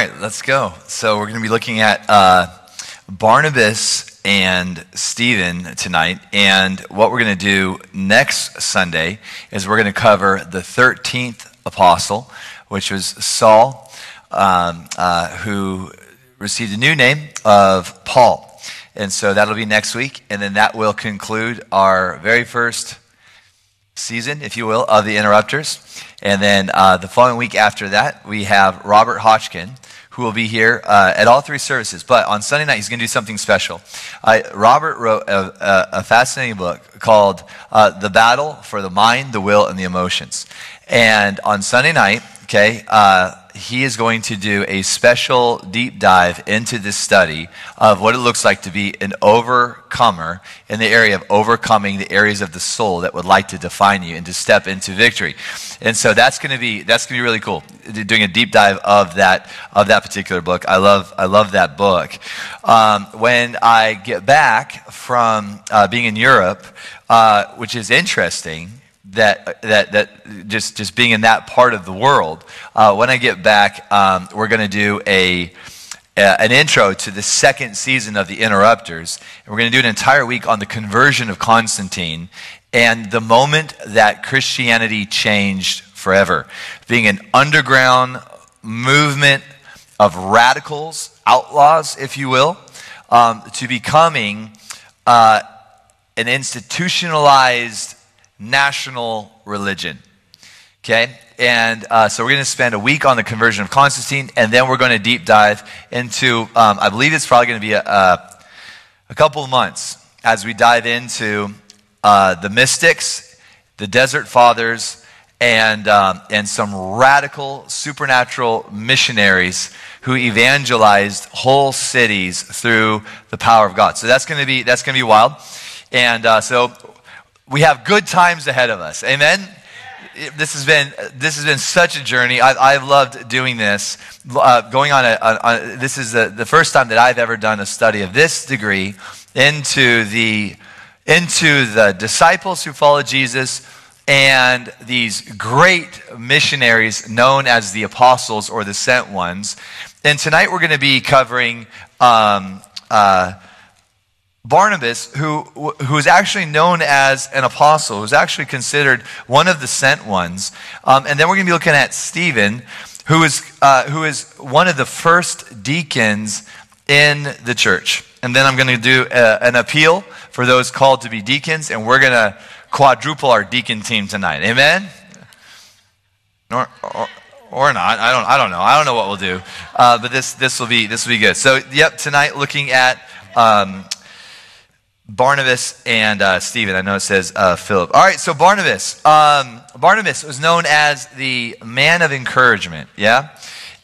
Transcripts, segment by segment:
Right, let's go. So we're going to be looking at uh, Barnabas and Stephen tonight. And what we're going to do next Sunday is we're going to cover the 13th apostle, which was Saul, um, uh, who received a new name of Paul. And so that'll be next week. And then that will conclude our very first season, if you will, of the Interrupters. And then uh, the following week after that, we have Robert Hotchkin, who will be here uh, at all three services. But on Sunday night, he's going to do something special. Uh, Robert wrote a, a, a, fascinating book called uh, The Battle for the Mind, the Will, and the Emotions. And on Sunday night, okay, uh, he is going to do a special deep dive into this study of what it looks like to be an overcomer in the area of overcoming the areas of the soul that would like to define you and to step into victory. And so that's going to be that's going to be really cool. Doing a deep dive of that of that particular book. I love I love that book. Um, when I get back from uh, being in Europe, uh, which is interesting that that that just just being in that part of the world. Uh, when I get back, um, we're going to do a, a, an intro to the second season of the Interrupters, and we're going to do an entire week on the conversion of Constantine and the moment that Christianity changed forever, being an underground movement of radicals, outlaws, if you will, um, to becoming uh, an institutionalized national religion. Okay? And uh, so we're going to spend a week on the conversion of Constantine, and then we're going to deep dive into, um, I believe it's probably going to be a, a, a, couple of months as we dive into uh, the mystics, the desert fathers, and, um, and some radical supernatural missionaries who evangelized whole cities through the power of God. So that's going to be, that's going to be wild. And uh, so we have good times ahead of us. Amen? This has been, this has been such a journey. I've, I've loved doing this. Uh, going on a, a, a, this is the, the first time that I've ever done a study of this degree into the, into the disciples who follow Jesus and these great missionaries known as the apostles or the sent ones. And tonight we're going to be covering um, uh, Barnabas, who, who is actually known as an apostle, who's actually considered one of the sent ones. Um, and then we're going to be looking at Stephen, who is, uh, who is one of the first deacons in the church. And then I'm going to do a, an appeal for those called to be deacons, and we're going to quadruple our deacon team tonight. Amen? Or, or, or not. I don't, I don't know. I don't know what we'll do. Uh, but this, this, will be, this will be good. So, yep, tonight looking at um, Barnabas and uh, Stephen. I know it says uh, Philip. All right, so Barnabas. Um, Barnabas was known as the man of encouragement, yeah?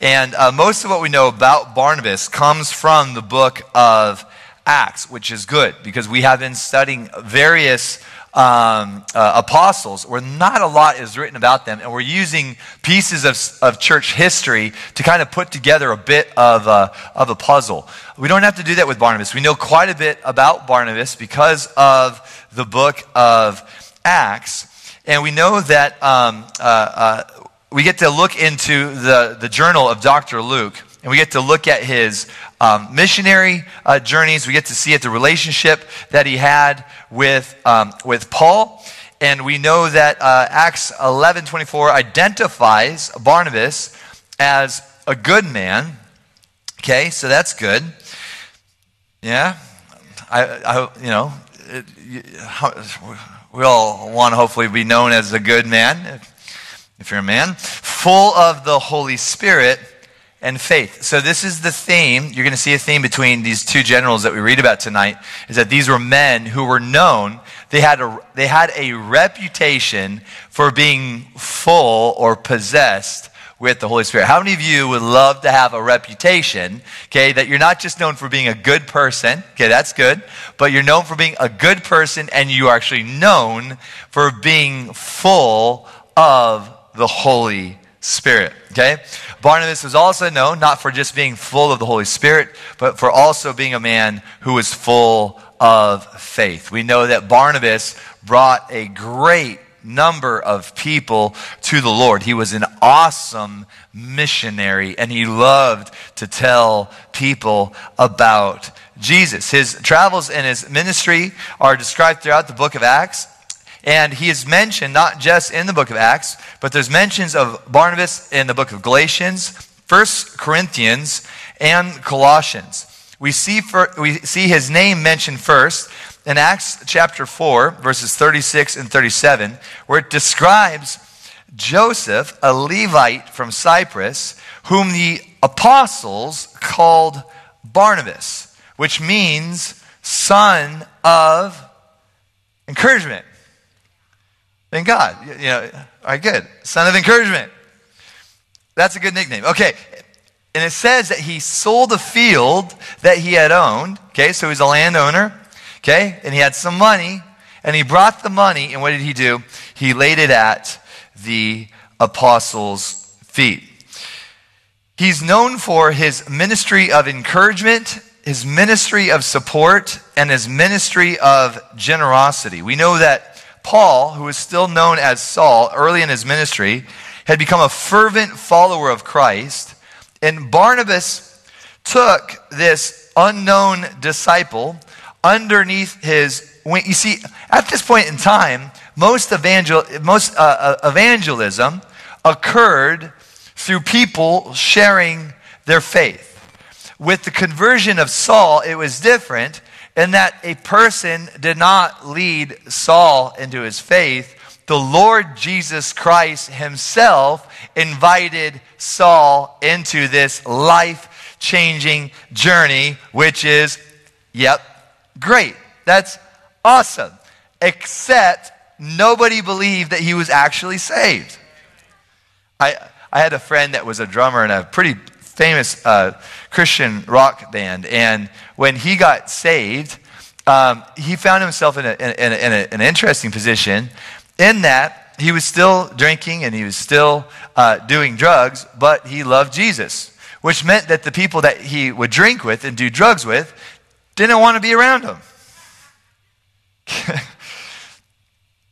And uh, most of what we know about Barnabas comes from the book of Acts, which is good because we have been studying various um, uh, apostles where not a lot is written about them, and we're using pieces of, of church history to kind of put together a bit of a, of a puzzle. We don't have to do that with Barnabas. We know quite a bit about Barnabas because of the book of Acts, and we know that um, uh, uh, we get to look into the, the journal of Dr. Luke, and we get to look at his um, missionary uh, journeys. We get to see at the relationship that he had with, um, with Paul. And we know that uh, Acts 11 24 identifies Barnabas as a good man. Okay, so that's good. Yeah, I, I you know, it, we all want to hopefully be known as a good man, if, if you're a man, full of the Holy Spirit and faith. So this is the theme. You're going to see a theme between these two generals that we read about tonight is that these were men who were known. They had a, they had a reputation for being full or possessed with the Holy Spirit. How many of you would love to have a reputation, okay, that you're not just known for being a good person, okay, that's good, but you're known for being a good person and you are actually known for being full of the Holy Spirit. Okay? Barnabas was also known not for just being full of the Holy Spirit, but for also being a man who was full of faith. We know that Barnabas brought a great number of people to the Lord. He was an awesome missionary, and he loved to tell people about Jesus. His travels and his ministry are described throughout the book of Acts. And he is mentioned not just in the book of Acts, but there's mentions of Barnabas in the book of Galatians, First Corinthians, and Colossians. We see, for, we see his name mentioned first in Acts chapter 4, verses 36 and 37, where it describes Joseph, a Levite from Cyprus, whom the apostles called Barnabas, which means son of encouragement. Thank God. You know, all right, good. Son of encouragement. That's a good nickname. Okay. And it says that he sold a field that he had owned. Okay, so he's a landowner. Okay, and he had some money. And he brought the money, and what did he do? He laid it at the apostles' feet. He's known for his ministry of encouragement, his ministry of support, and his ministry of generosity. We know that Paul, who was still known as Saul early in his ministry, had become a fervent follower of Christ. And Barnabas took this unknown disciple underneath his wing. You see, at this point in time, most, evangel- most uh, uh evangelism occurred through people sharing their faith. With the conversion of Saul, it was different in that a person did not lead Saul into his faith. The Lord Jesus Christ himself invited Saul into this life changing journey, which is, yep, great. That's awesome. Except nobody believed that he was actually saved. I, I had a friend that was a drummer in a pretty famous uh, Christian rock band. And when he got saved, um, he found himself in, a, in, a, in a, an interesting position in that he was still drinking and he was still uh, doing drugs, but he loved Jesus, which meant that the people that he would drink with and do drugs with didn't want to be around him.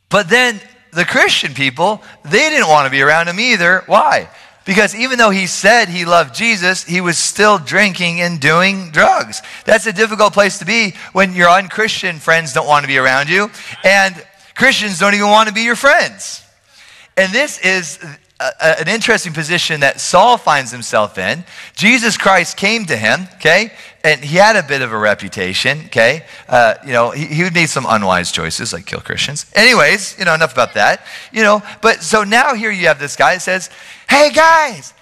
but then the Christian people, they didn't want to be around him either. Why? Because even though he said he loved Jesus, he was still drinking and doing drugs. That's a difficult place to be when your unchristian friends don't want to be around you, and Christians don't even want to be your friends. And this is a, a, an interesting position that Saul finds himself in. Jesus Christ came to him, okay, and he had a bit of a reputation, okay. Uh, you know, he, he would make some unwise choices, like kill Christians. Anyways, you know, enough about that. You know, but so now here you have this guy that says, Hey guys,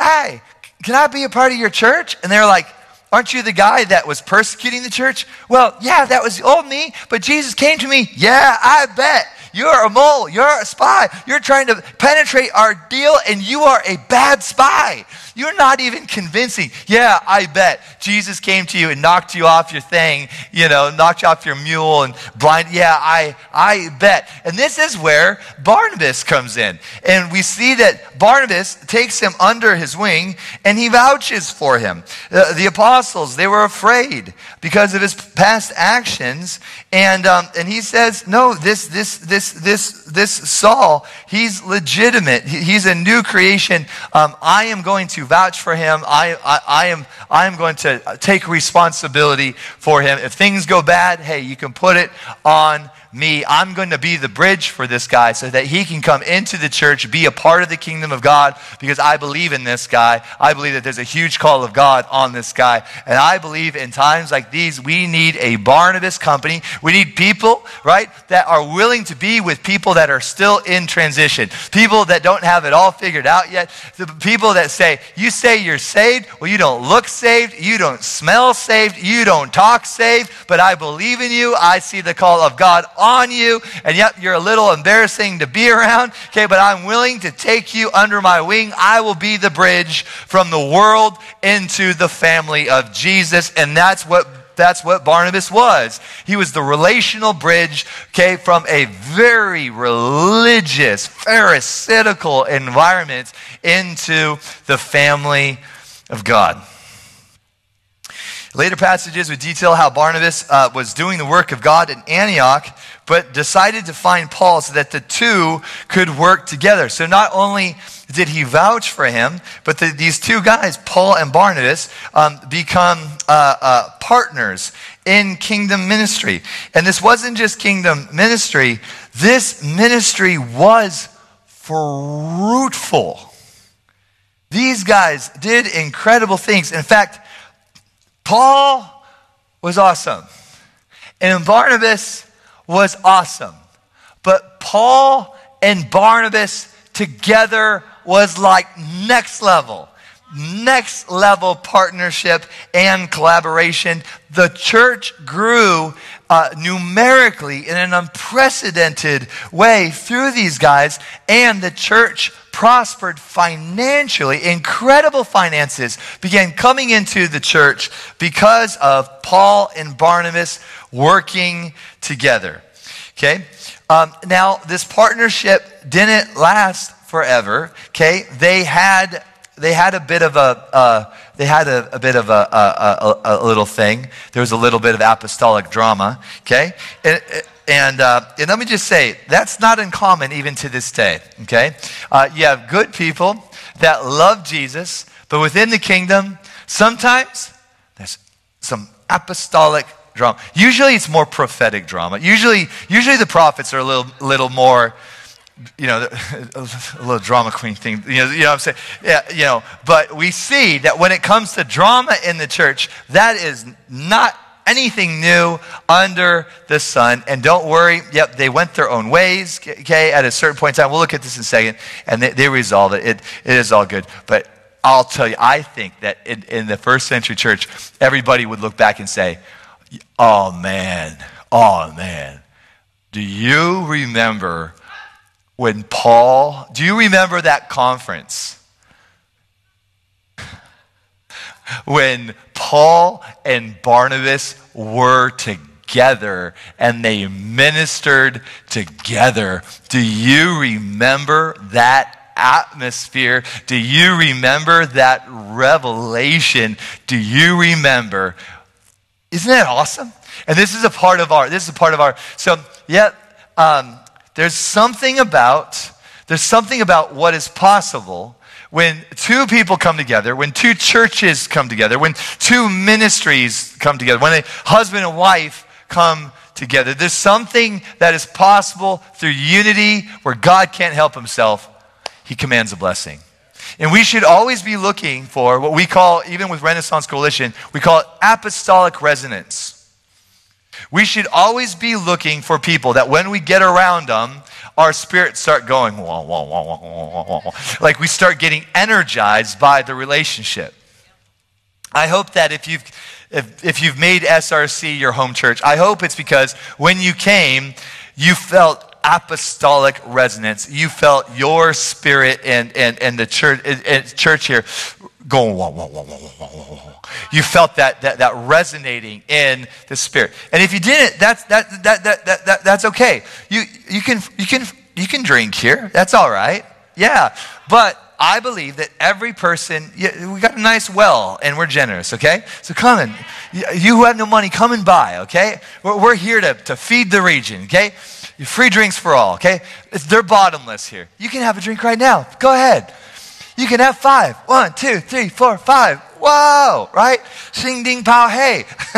hey, can I be a part of your church? And they're like, Aren't you the guy that was persecuting the church? Well, yeah, that was old me, but Jesus came to me. Yeah, I bet. You're a mole. You're a spy. You're trying to penetrate our deal, and you are a bad spy. You're not even convincing. Yeah, I bet. Jesus came to you and knocked you off your thing, you know, knocked you off your mule and blind. Yeah, I, I bet. And this is where Barnabas comes in. And we see that Barnabas takes him under his wing and he vouches for him. The, the apostles, they were afraid because of his past actions. And, um, and he says, no, this, this, this, this, this Saul, he's legitimate. he's a new creation. Um, I am going to vouch for him. I, I, I, am, I am going to take responsibility for him. If things go bad, hey, you can put it on me. I'm going to be the bridge for this guy so that he can come into the church, be a part of the kingdom of God, because I believe in this guy. I believe that there's a huge call of God on this guy. And I believe in times like these, we need a Barnabas company. We need people, right, that are willing to be with people that are still in transition, people that don't have it all figured out yet, the people that say, You say you're saved, well, you don't look saved, you don't smell saved, you don't talk saved, but I believe in you. I see the call of God on you, and yet you're a little embarrassing to be around. Okay, but I'm willing to take you under my wing. I will be the bridge from the world into the family of Jesus, and that's what that's what Barnabas was. He was the relational bridge, okay, from a very religious, pharisaical environment into the family of God. Later passages would detail how Barnabas uh, was doing the work of God in Antioch, but decided to find Paul so that the two could work together. So not only did he vouch for him, but the, these two guys, Paul and Barnabas, um, become uh, uh, partners in kingdom ministry. And this wasn't just kingdom ministry, this ministry was fruitful. These guys did incredible things. In fact, Paul was awesome, and Barnabas was awesome. But Paul and Barnabas together was like next level. Next level partnership and collaboration. The church grew uh, numerically in an unprecedented way through these guys, and the church prospered financially. Incredible finances began coming into the church because of Paul and Barnabas working together. Okay? Um, now, this partnership didn't last forever. Okay? They had they had a bit of a uh, they had a, a bit of a, a, a, little thing. There was a little bit of apostolic drama. Okay, and, and, uh, and let me just say that's not uncommon even to this day. Okay, uh, you have good people that love Jesus, but within the kingdom, sometimes there's some apostolic drama. Usually, it's more prophetic drama. Usually, usually the prophets are a little little more you know, a little drama queen thing, you know, you know what I'm saying? Yeah, you know, but we see that when it comes to drama in the church, that is not anything new under the sun. And don't worry, yep, they went their own ways, okay, at a certain point in time. We'll look at this in a second, and they, they resolve it. it. It is all good. But I'll tell you, I think that in, in the first century church, everybody would look back and say, oh man, oh man, do you remember when Paul, do you remember that conference? When Paul and Barnabas were together and they ministered together. Do you remember that atmosphere? Do you remember that revelation? Do you remember? Isn't that awesome? And this is a part of our, this is a part of our, so yeah, um, there's something about, there's something about what is possible when two people come together, when two churches come together, when two ministries come together, when a husband and wife come together. There's something that is possible through unity where God can't help himself. He commands a blessing. And we should always be looking for what we call, even with Renaissance Coalition, we call it apostolic resonance. We should always be looking for people that when we get around them, our spirits start going, wah, wah, wah, like we start getting energized by the relationship. I hope that if you've, if, if you've made SRC your home church, I hope it's because when you came, you felt apostolic resonance. You felt your spirit and, and, and the church, and church here going, wah, wah, wah, wah, wah, wah, wah. You felt that, that, that resonating in the spirit. And if you didn't, that's, that, that, that, that, that, that's okay. You, you, can, you, can, you can drink here. That's all right. Yeah. But I believe that every person, we got a nice well and we're generous, okay? So come and, you who have no money, come and buy, okay? We're, we're here to, to feed the region, okay? Free drinks for all, okay? They're bottomless here. You can have a drink right now. Go ahead. You can have five. One, two, three, four, five. Whoa, right? Sing ding pow hey.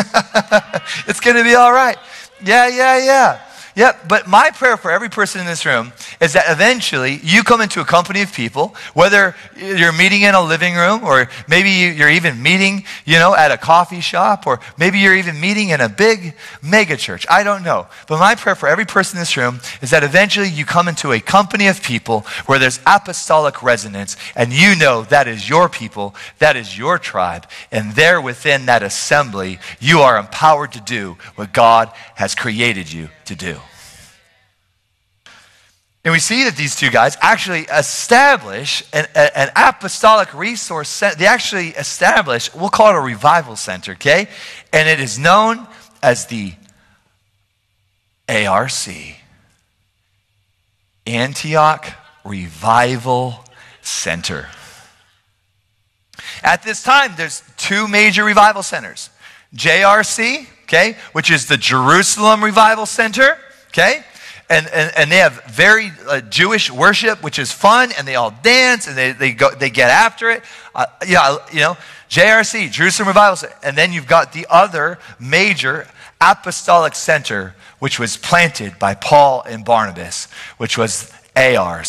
it's going to be all right. Yeah, yeah, yeah. Yep, but my prayer for every person in this room is that eventually you come into a company of people, whether you're meeting in a living room or maybe you're even meeting, you know, at a coffee shop or maybe you're even meeting in a big mega church. I don't know. But my prayer for every person in this room is that eventually you come into a company of people where there's apostolic resonance and you know that is your people, that is your tribe, and there within that assembly, you are empowered to do what God has created you to do. And we see that these two guys actually establish an, an, apostolic resource center. They actually establish, we'll call it a revival center, okay? And it is known as the ARC, Antioch Revival Center. At this time, there's two major revival centers. JRC, okay, which is the Jerusalem Revival Center, okay? And, and, and they have very uh, Jewish worship, which is fun, and they all dance and they, they, go, they get after it. Uh, yeah, you know, JRC, Jerusalem Revival Center. And then you've got the other major apostolic center, which was planted by Paul and Barnabas, which was ARC,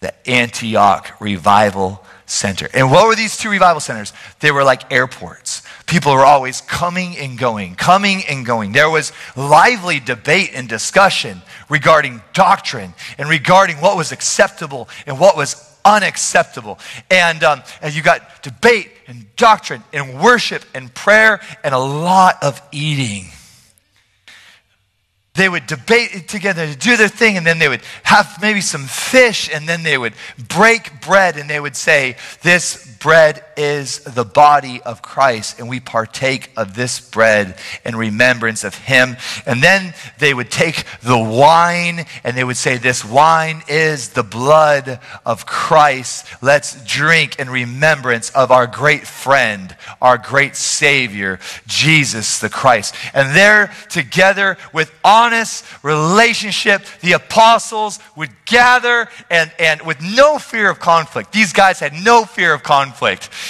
the Antioch Revival Center. And what were these two revival centers? They were like airports. People were always coming and going, coming and going. There was lively debate and discussion regarding doctrine and regarding what was acceptable and what was unacceptable. And, um, and you got debate and doctrine and worship and prayer and a lot of eating they would debate together to do their thing, and then they would have maybe some fish, and then they would break bread, and they would say, This bread is the body of Christ, and we partake of this bread in remembrance of him. And then they would take the wine and they would say, This wine is the blood of Christ. Let's drink in remembrance of our great friend, our great Savior, Jesus the Christ. And there, together with honest relationship, the apostles would gather and, and with no fear of conflict. These guys had no fear of conflict.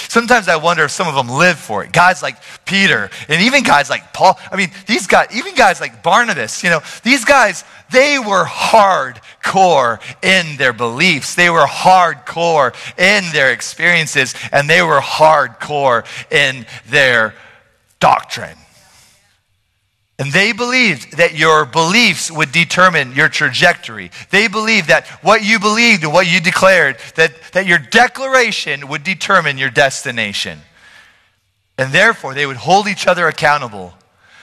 Sometimes I wonder if some of them live for it. Guys like Peter and even guys like Paul. I mean, these guys, even guys like Barnabas, you know, these guys, they were hardcore in their beliefs. They were hardcore in their experiences and they were hardcore in their doctrine. And they believed that your beliefs would determine your trajectory. They believed that what you believed and what you declared, that, that your declaration would determine your destination. And therefore, they would hold each other accountable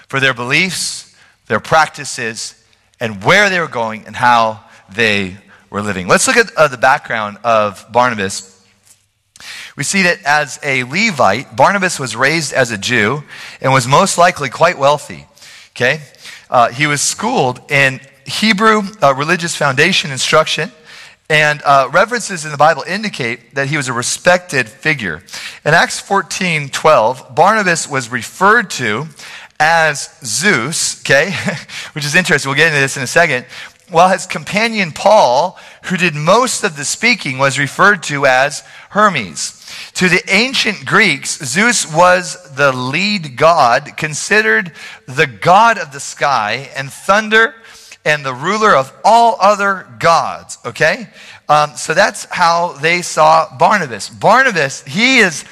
for their beliefs, their practices, and where they were going and how they were living. Let's look at uh, the background of Barnabas. We see that as a Levite, Barnabas was raised as a Jew and was most likely quite wealthy. Okay? Uh, he was schooled in Hebrew uh, religious foundation instruction, and uh, references in the Bible indicate that he was a respected figure. In Acts 14 12, Barnabas was referred to as Zeus, okay, which is interesting. We'll get into this in a second. While his companion Paul, who did most of the speaking, was referred to as Hermes. To the ancient Greeks, Zeus was the lead god, considered the god of the sky and thunder and the ruler of all other gods. Okay? Um, so that's how they saw Barnabas. Barnabas, he is,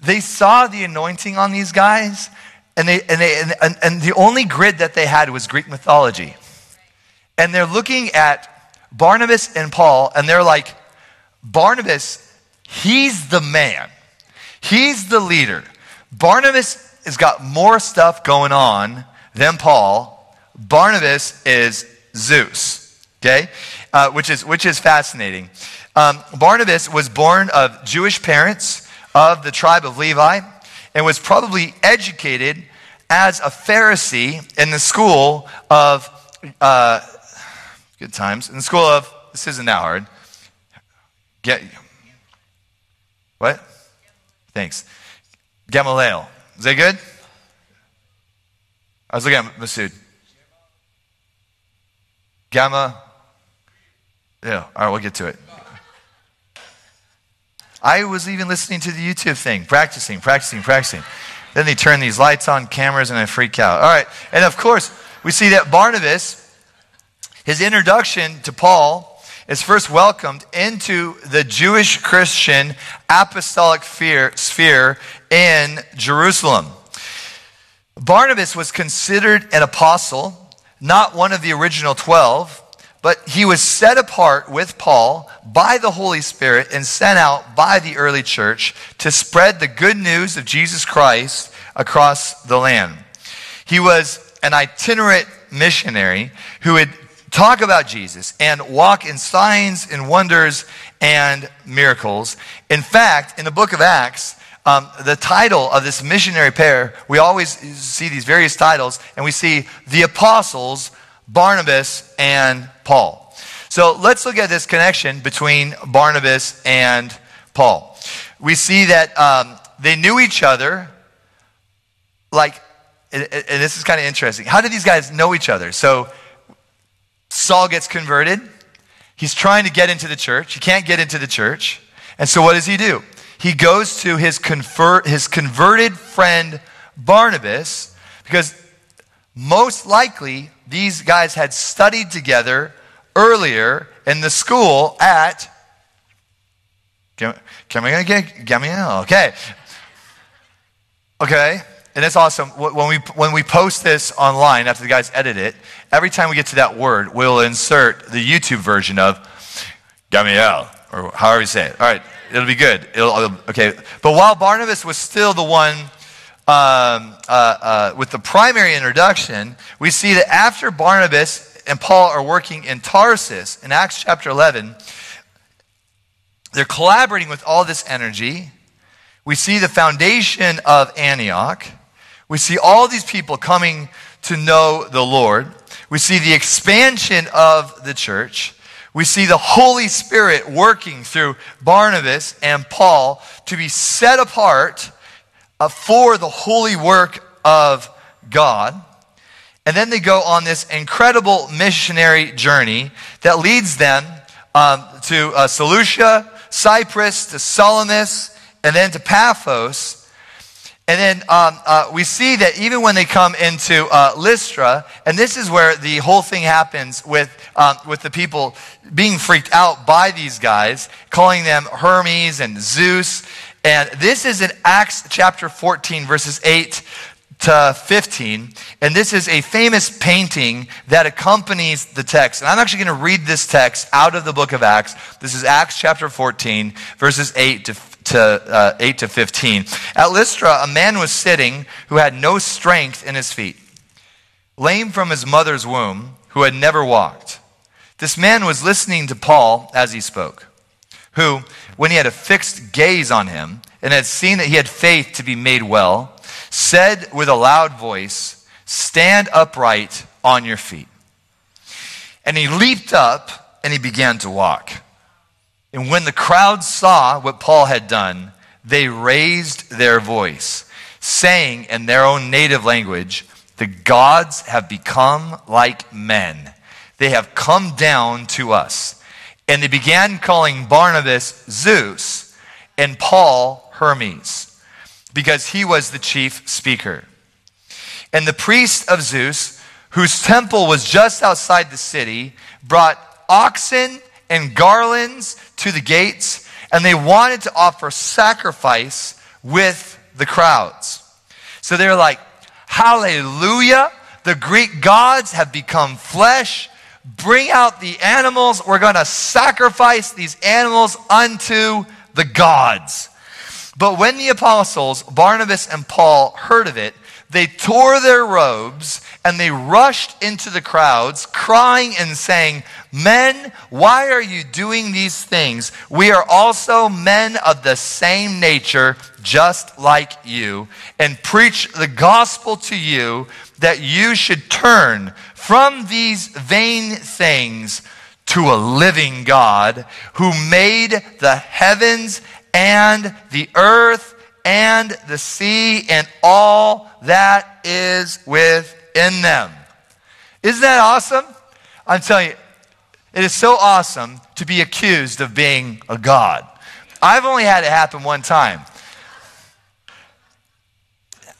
they saw the anointing on these guys, and, they, and, they, and, and the only grid that they had was Greek mythology. And they're looking at Barnabas and Paul, and they're like, Barnabas He's the man, he's the leader. Barnabas has got more stuff going on than Paul. Barnabas is Zeus, okay? Uh, which, is, which is fascinating. Um, Barnabas was born of Jewish parents of the tribe of Levi and was probably educated as a Pharisee in the school of, uh, good times, in the school of, this isn't that hard. Get, what? Thanks. Gamaliel. Is that good? I was looking at Masood. Gamma. Yeah, all right, we'll get to it. I was even listening to the YouTube thing, practicing, practicing, practicing. Then they turn these lights on, cameras, and I freak out. All right, and of course, we see that Barnabas, his introduction to Paul, is first welcomed into the Jewish Christian apostolic sphere in Jerusalem. Barnabas was considered an apostle, not one of the original 12, but he was set apart with Paul by the Holy Spirit and sent out by the early church to spread the good news of Jesus Christ across the land. He was an itinerant missionary who had talk about Jesus and walk in signs and wonders and miracles. In fact, in the book of Acts, um, the title of this missionary pair, we always see these various titles, and we see the apostles, Barnabas and Paul. So let's look at this connection between Barnabas and Paul. We see that um, they knew each other like, and, this is kind of interesting. How did these guys know each other? So Saul gets converted. He's trying to get into the church. He can't get into the church. And so what does he do? He goes to his, convert, his converted friend Barnabas because most likely these guys had studied together earlier in the school at Gamaliel. Okay. Okay. And it's awesome. When we, when we post this online, after the guys edit it, every time we get to that word, we'll insert the YouTube version of Gamaliel, or however you say it. All right, it'll be good. It'll, okay. But while Barnabas was still the one um, uh, uh, with the primary introduction, we see that after Barnabas and Paul are working in Tarsus in Acts chapter 11, they're collaborating with all this energy. We see the foundation of Antioch. We see all these people coming to know the Lord. We see the expansion of the church. We see the Holy Spirit working through Barnabas and Paul to be set apart uh, for the holy work of God. And then they go on this incredible missionary journey that leads them um, to uh, Seleucia, Cyprus, to Salamis, and then to Paphos. And then um, uh, we see that even when they come into uh, Lystra, and this is where the whole thing happens with, um, with the people being freaked out by these guys, calling them Hermes and Zeus. And this is in Acts chapter 14, verses 8 to 15. And this is a famous painting that accompanies the text. And I'm actually going to read this text out of the book of Acts. This is Acts chapter 14, verses 8 to to uh, 8 to 15. At Lystra, a man was sitting who had no strength in his feet, lame from his mother's womb, who had never walked. This man was listening to Paul as he spoke, who, when he had a fixed gaze on him and had seen that he had faith to be made well, said with a loud voice, Stand upright on your feet. And he leaped up and he began to walk. And when the crowd saw what Paul had done, they raised their voice, saying in their own native language, The gods have become like men. They have come down to us. And they began calling Barnabas Zeus and Paul Hermes, because he was the chief speaker. And the priest of Zeus, whose temple was just outside the city, brought oxen and garlands to the gates, and they wanted to offer sacrifice with the crowds. So they're like, Hallelujah! The Greek gods have become flesh. Bring out the animals. We're going to sacrifice these animals unto the gods. But when the apostles, Barnabas and Paul, heard of it, they tore their robes and they rushed into the crowds, crying and saying, Men, why are you doing these things? We are also men of the same nature, just like you, and preach the gospel to you that you should turn from these vain things to a living God who made the heavens and the earth and the sea and all that is within them. Isn't that awesome? I'm telling you, it is so awesome to be accused of being a God. I've only had it happen one time.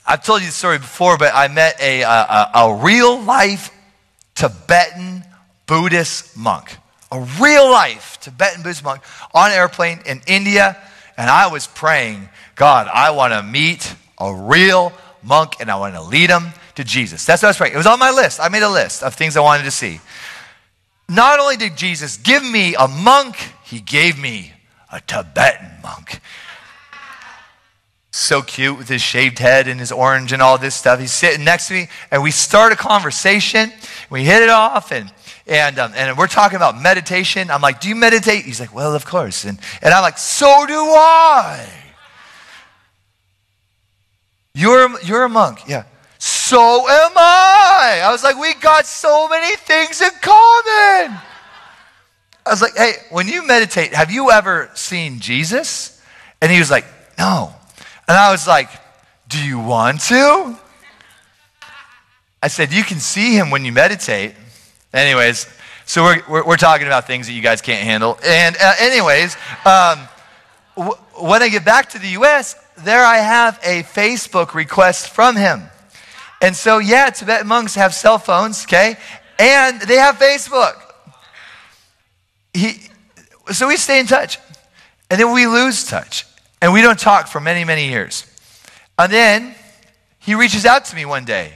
I've told you the story before, but I met a, a, a real life Tibetan Buddhist monk. A real life Tibetan Buddhist monk on an airplane in India. And I was praying, God, I want to meet a real monk and I want to lead him to Jesus. That's what I was praying. It was on my list. I made a list of things I wanted to see. Not only did Jesus give me a monk, he gave me a Tibetan monk. So cute with his shaved head and his orange and all this stuff. He's sitting next to me, and we start a conversation. We hit it off, and and, um, and we're talking about meditation. I'm like, Do you meditate? He's like, Well, of course. And, and I'm like, So do I. You're, you're a monk. Yeah. So am I. I was like, we got so many things in common. I was like, hey, when you meditate, have you ever seen Jesus? And he was like, no. And I was like, do you want to? I said, You can see him when you meditate. Anyways, so we're, we're, we're talking about things that you guys can't handle. And, uh, anyways, um, w- when I get back to the U.S., there I have a Facebook request from him. And so, yeah, Tibetan monks have cell phones, okay? And they have Facebook. He, so we stay in touch. And then we lose touch. And we don't talk for many, many years. And then he reaches out to me one day.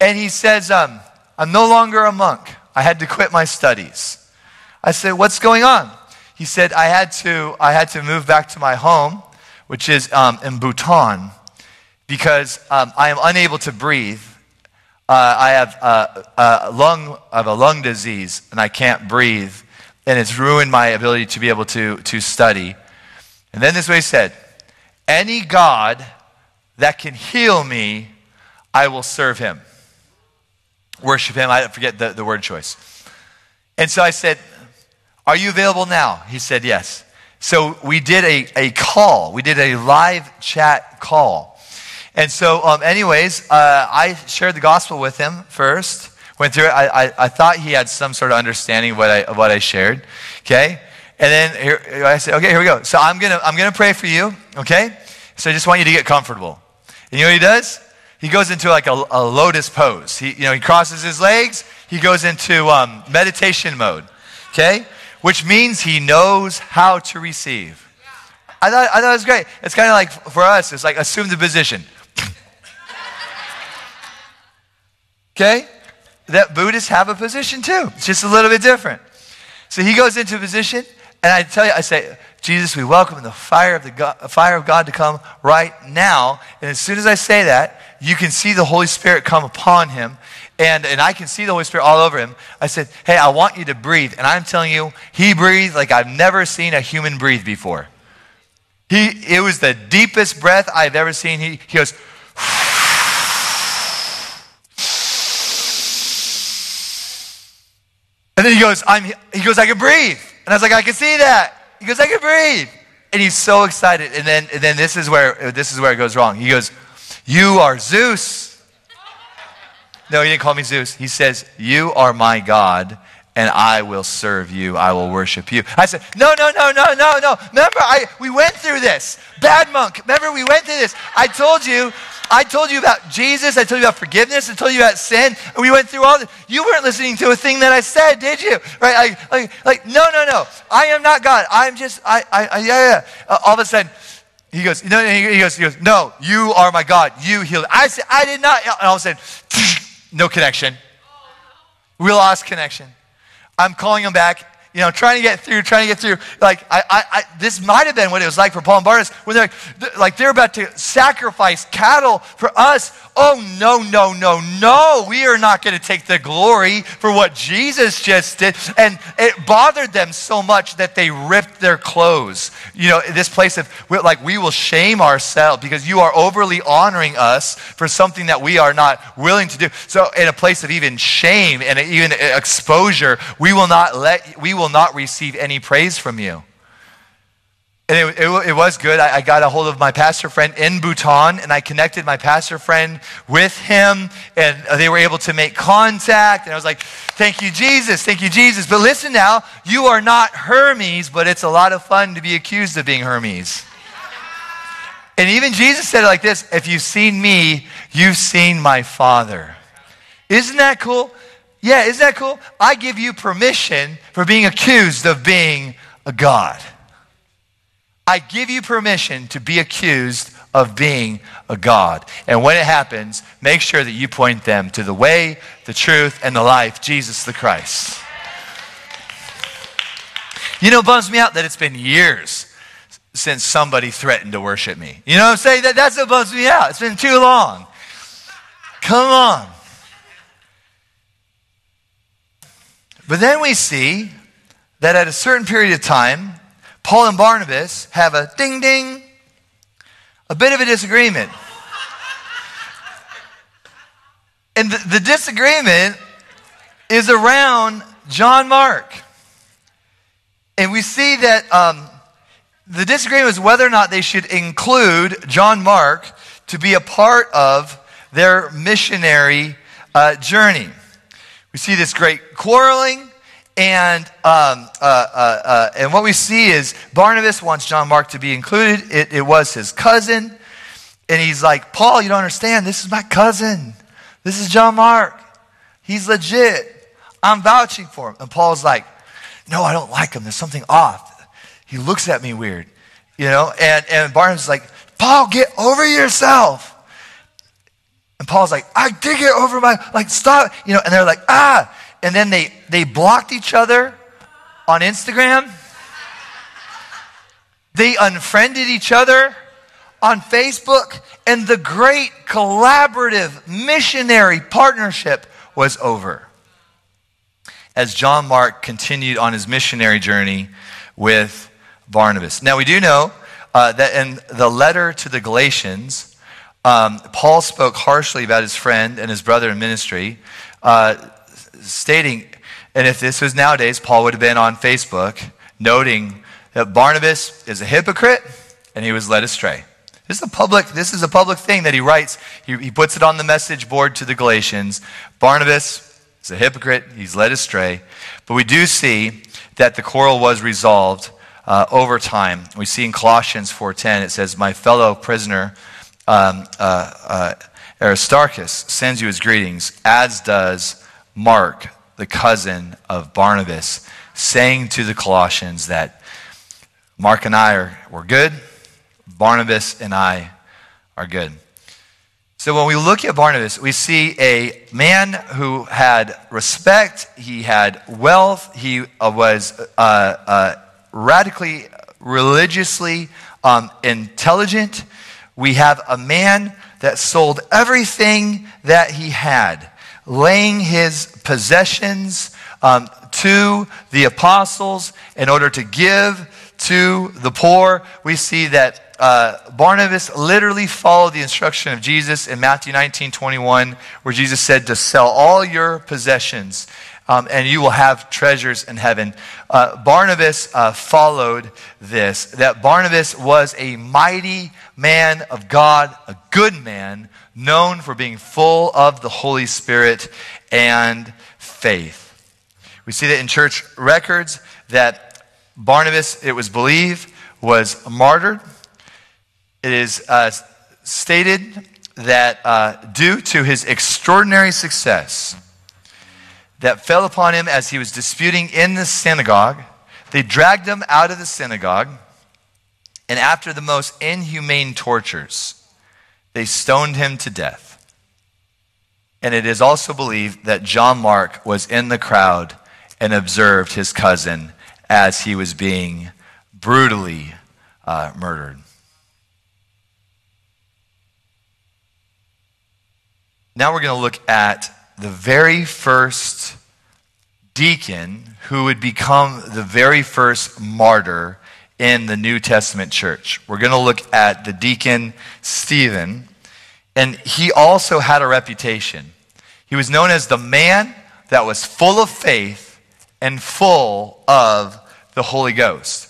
And he says, um, I'm no longer a monk. I had to quit my studies. I said, What's going on? He said, I had to, I had to move back to my home, which is um, in Bhutan, because um, I am unable to breathe. Uh, I have uh, a lung, I have a lung disease, and I can't breathe, and it's ruined my ability to be able to, to study. And then this way he said, Any God that can heal me, I will serve him. Worship him. I forget the, the word choice. And so I said, Are you available now? He said, Yes. So we did a, a call, we did a live chat call. And so, um, anyways, uh, I shared the gospel with him first. Went through it. I, I, I, thought he had some sort of understanding of what I, of what I shared. Okay? And then here, I said, okay, here we go. So I'm going to I'm gonna pray for you. Okay? So I just want you to get comfortable. And you know what he does? He goes into like a, a lotus pose. He, you know, he crosses his legs. He goes into um, meditation mode. Okay? Which means he knows how to receive. I thought, I thought it was great. It's kind of like for us, it's like assume the position. okay? That Buddhists have a position too. It's just a little bit different. So he goes into a position, and I tell you, I say, Jesus, we welcome the fire of, the God, fire of God to come right now. And as soon as I say that, you can see the Holy Spirit come upon him. And, and I can see the Holy Spirit all over him. I said, Hey, I want you to breathe. And I'm telling you, he breathed like I've never seen a human breathe before. He, it was the deepest breath I've ever seen. He, he goes, And then he goes, I'm, he goes, I can breathe. And I was like, I can see that. He goes, I can breathe. And he's so excited. And then, and then this, is where, this is where it goes wrong. He goes, You are Zeus. No, he didn't call me Zeus. He says, You are my God, and I will serve you. I will worship you. I said, No, no, no, no, no, no. Remember, I, we went through this. Bad monk. Remember, we went through this. I told you I told you about Jesus. I told you about forgiveness. I told you about sin. And we went through all this. You weren't listening to a thing that I said, did you? Right? Like, like, like no, no, no. I am not God. I'm just, I, I, I yeah, yeah. Uh, all of a sudden, he goes, no, he goes, he goes, no, you are my God. You healed. I said, I did not. And all of a sudden, no connection. We lost connection. I'm calling him back you know, trying to get through, trying to get through. Like, I, I, I this might have been what it was like for Paul and Barnabas when they're like, like they're about to sacrifice cattle for us. Oh, no, no, no, no. We are not going to take the glory for what Jesus just did. And it bothered them so much that they ripped their clothes. You know, this place of, like, we will shame ourselves because you are overly honoring us for something that we are not willing to do. So, in a place of even shame and even exposure, we will not let, we will not receive any praise from you. And it, it, it, was good. I, I, got a hold of my pastor friend in Bhutan, and I connected my pastor friend with him, and they were able to make contact. And I was like, Thank you, Jesus. Thank you, Jesus. But listen now, you are not Hermes, but it's a lot of fun to be accused of being Hermes. And even Jesus said it like this If you've seen me, you've seen my Father. Isn't that cool? Yeah, isn't that cool? I give you permission for being accused of being a God. I give you permission to be accused of being a God. And when it happens, make sure that you point them to the way, the truth, and the life, Jesus the Christ. You know, it bums me out that it's been years since somebody threatened to worship me. You know what I'm saying? That, that's what bums me out. It's been too long. Come on. But then we see that at a certain period of time, Paul and Barnabas have a ding ding, a bit of a disagreement. And the, the disagreement is around John Mark. And we see that um, the disagreement is whether or not they should include John Mark to be a part of their missionary uh, journey. We see this great quarreling, and um, uh, uh, uh, and what we see is Barnabas wants John Mark to be included. It, it was his cousin, and he's like, Paul, you don't understand. This is my cousin. This is John Mark. He's legit. I'm vouching for him. And Paul's like, No, I don't like him. There's something off. He looks at me weird, you know. And and Barnabas is like, Paul, get over yourself. And Paul's like, I dig it over my, like, stop, you know, and they're like, ah. And then they, they blocked each other on Instagram. They unfriended each other on Facebook. And the great collaborative missionary partnership was over. As John Mark continued on his missionary journey with Barnabas. Now, we do know uh, that in the letter to the Galatians, um, Paul spoke harshly about his friend and his brother in ministry, uh, stating, and if this was nowadays, Paul would have been on Facebook noting that Barnabas is a hypocrite and he was led astray. This is a public, this is a public thing that he writes. He, he puts it on the message board to the Galatians. Barnabas is a hypocrite, he's led astray. But we do see that the quarrel was resolved uh, over time. We see in Colossians 4.10, it says, My fellow prisoner um, uh, uh, Aristarchus sends you his greetings, as does Mark, the cousin of Barnabas, saying to the Colossians that Mark and I are we're good, Barnabas and I are good. So when we look at Barnabas, we see a man who had respect, he had wealth, he uh, was uh, uh, radically religiously um, intelligent, we have a man that sold everything that he had, laying his possessions um, to the apostles in order to give to the poor. We see that uh, Barnabas literally followed the instruction of Jesus in Matthew 19 21, where Jesus said to sell all your possessions um, and you will have treasures in heaven. Uh, Barnabas uh, followed this, that Barnabas was a mighty man of God, a good man, known for being full of the Holy Spirit and faith. We see that in church records that Barnabas, it was believed, was martyred. It is uh, stated that uh, due to his extraordinary success, that fell upon him as he was disputing in the synagogue. They dragged him out of the synagogue, and after the most inhumane tortures, they stoned him to death. And it is also believed that John Mark was in the crowd and observed his cousin as he was being brutally uh, murdered. Now we're going to look at the very first deacon who would become the very first martyr in the New Testament church. We're going to look at the deacon Stephen, and he also had a reputation. He was known as the man that was full of faith and full of the Holy Ghost.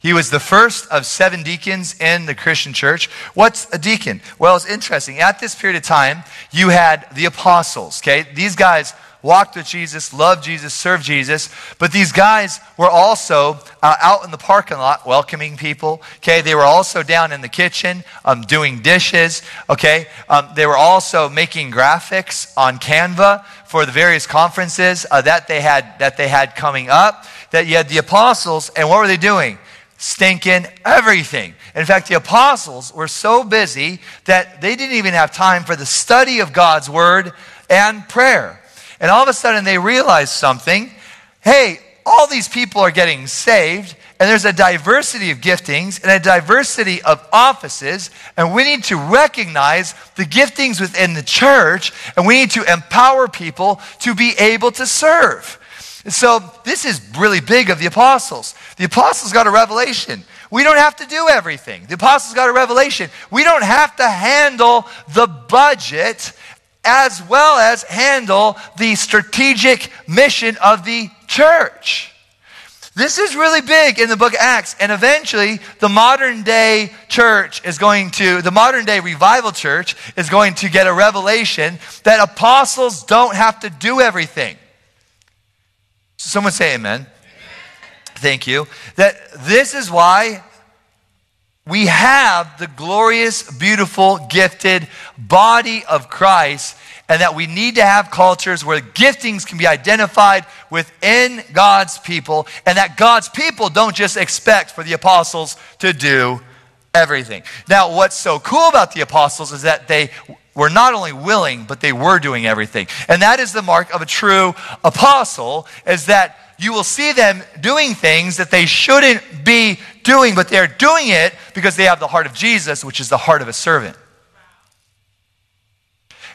He was the first of seven deacons in the Christian church. What's a deacon? Well, it's interesting. At this period of time, you had the apostles, okay? These guys walked with Jesus, loved Jesus, served Jesus. But these guys were also uh, out in the parking lot welcoming people. Okay, they were also down in the kitchen um, doing dishes. Okay, um, they were also making graphics on Canva for the various conferences uh, that they had that they had coming up. That you had the apostles, and what were they doing? Stinking everything. In fact, the apostles were so busy that they didn't even have time for the study of God's word and prayer. And all of a sudden they realized something. Hey, all these people are getting saved, and there's a diversity of giftings and a diversity of offices, and we need to recognize the giftings within the church, and we need to empower people to be able to serve. So this is really big of the apostles. The apostles got a revelation. We don't have to do everything. The apostles got a revelation. We don't have to handle the budget as well as handle the strategic mission of the church. This is really big in the book of Acts. And eventually, the modern day church is going to, the modern day revival church is going to get a revelation that apostles don't have to do everything. Someone say amen. amen. Thank you. That this is why we have the glorious, beautiful, gifted body of Christ and that we need to have cultures where giftings can be identified within God's people, and that God's people don't just expect for the apostles to do everything. Now, what's so cool about the apostles is that they were not only willing, but they were doing everything. And that is the mark of a true apostle, is that you will see them doing things that they shouldn't be doing, but they're doing it because they have the heart of Jesus, which is the heart of a servant.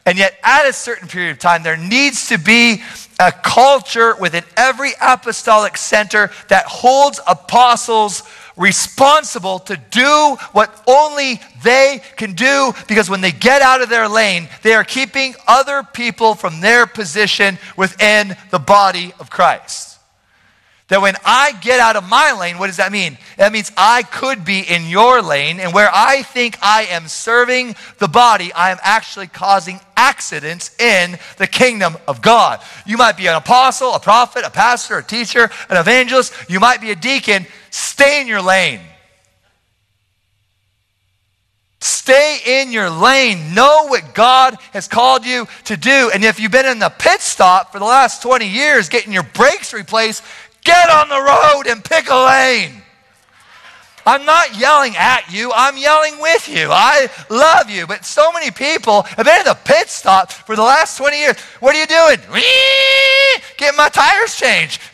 And yet, at a certain period of time, there needs to be a culture within every apostolic center that holds apostles responsible to do what only they can do because when they get out of their lane, they are keeping other people from their position within the body of Christ. That when I get out of my lane, what does that mean? That means I could be in your lane, and where I think I am serving the body, I am actually causing accidents in the kingdom of God. You might be an apostle, a prophet, a pastor, a teacher, an evangelist. You might be a deacon. Stay in your lane. Stay in your lane. Know what God has called you to do. And if you've been in the pit stop for the last 20 years getting your brakes replaced, Get on the road and pick a lane. I'm not yelling at you, I'm yelling with you. I love you. But so many people have been at the pit stop for the last 20 years. What are you doing? Getting my tires changed.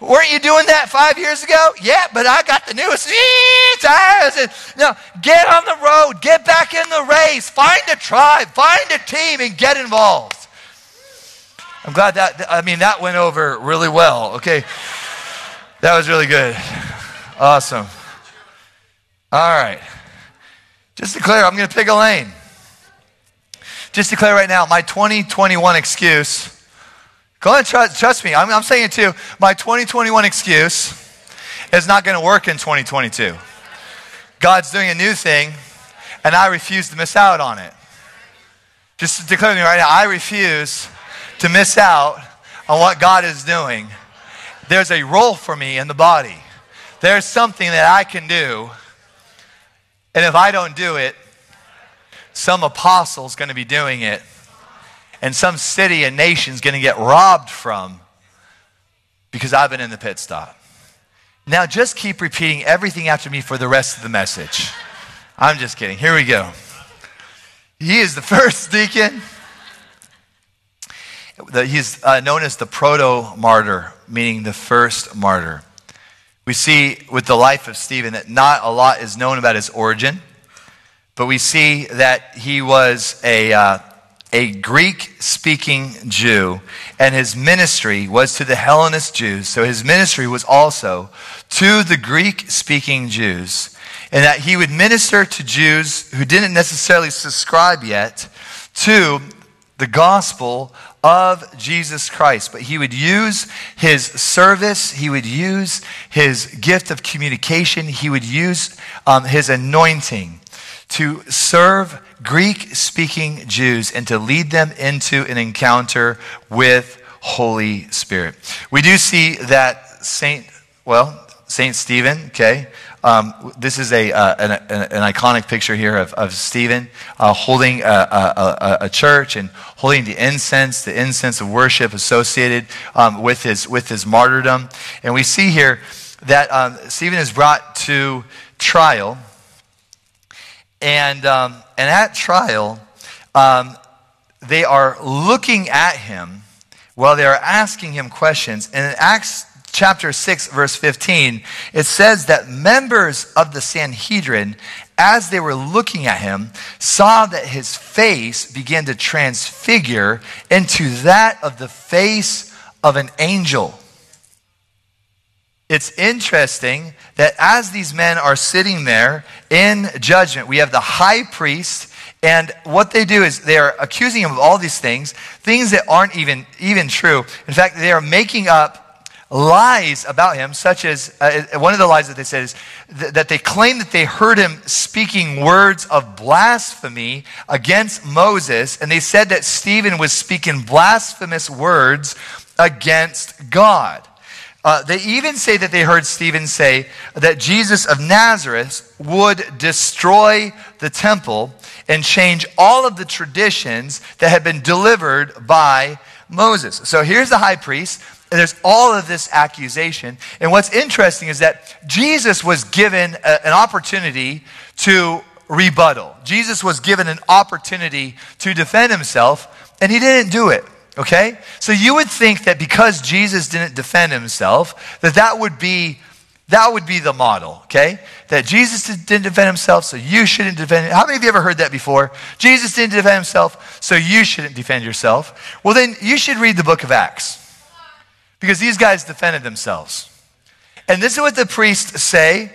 Weren't you doing that five years ago? Yeah, but I got the newest tires. No, get on the road, get back in the race, find a tribe, find a team, and get involved. I'm glad that, I mean, that went over really well. Okay. That was really good. Awesome. All right. Just declare, I'm going to pick a lane. Just declare right now, my 2021 excuse. Go ahead, trust, trust me. I'm, I'm saying it too. My 2021 excuse is not going to work in 2022. God's doing a new thing, and I refuse to miss out on it. Just declare me right now, I refuse to miss out on what God is doing. There's a role for me in the body. There's something that I can do. And if I don't do it, some apostle's going to be doing it. And some city and nation's going to get robbed from because I've been in the pit stop. Now just keep repeating everything after me for the rest of the message. I'm just kidding. Here we go. He is the first deacon he's uh, known as the proto martyr, meaning the first martyr. We see with the life of Stephen that not a lot is known about his origin, but we see that he was a, uh, a Greek speaking Jew, and his ministry was to the Hellenist Jews. So his ministry was also to the Greek speaking Jews, and that he would minister to Jews who didn't necessarily subscribe yet to the gospel of Jesus Christ. But he would use his service, he would use his gift of communication, he would use um, his anointing to serve Greek speaking Jews and to lead them into an encounter with Holy Spirit. We do see that Saint, well, Saint Stephen, okay, um, this is a, uh, an, an, iconic picture here of, of Stephen uh, holding a, a, a, church and holding the incense, the incense of worship associated um, with, his, with his martyrdom. And we see here that um, Stephen is brought to trial. And, um, and at trial, um, they are looking at him while they are asking him questions. And in Acts chapter 6, verse 15, it says that members of the Sanhedrin, as they were looking at him, saw that his face began to transfigure into that of the face of an angel. It's interesting that as these men are sitting there in judgment, we have the high priest and what they do is they are accusing him of all these things, things that aren't even, even true. In fact, they are making up lies about him, such as uh, one of the lies that they said is th- that they claim that they heard him speaking words of blasphemy against Moses, and they said that Stephen was speaking blasphemous words against God. Uh, they even say that they heard Stephen say that Jesus of Nazareth would destroy the temple and change all of the traditions that had been delivered by Moses. So here's the high priest and there's all of this accusation. And what's interesting is that Jesus was given a, an opportunity to rebuttal. Jesus was given an opportunity to defend himself, and he didn't do it. Okay? So you would think that because Jesus didn't defend himself, that that would be that would be the model, okay? That Jesus didn't defend himself, so you shouldn't defend. How many of you ever heard that before? Jesus didn't defend himself, so you shouldn't defend yourself. Well, then you should read the book of Acts. Because these guys defended themselves. And this is what the priests say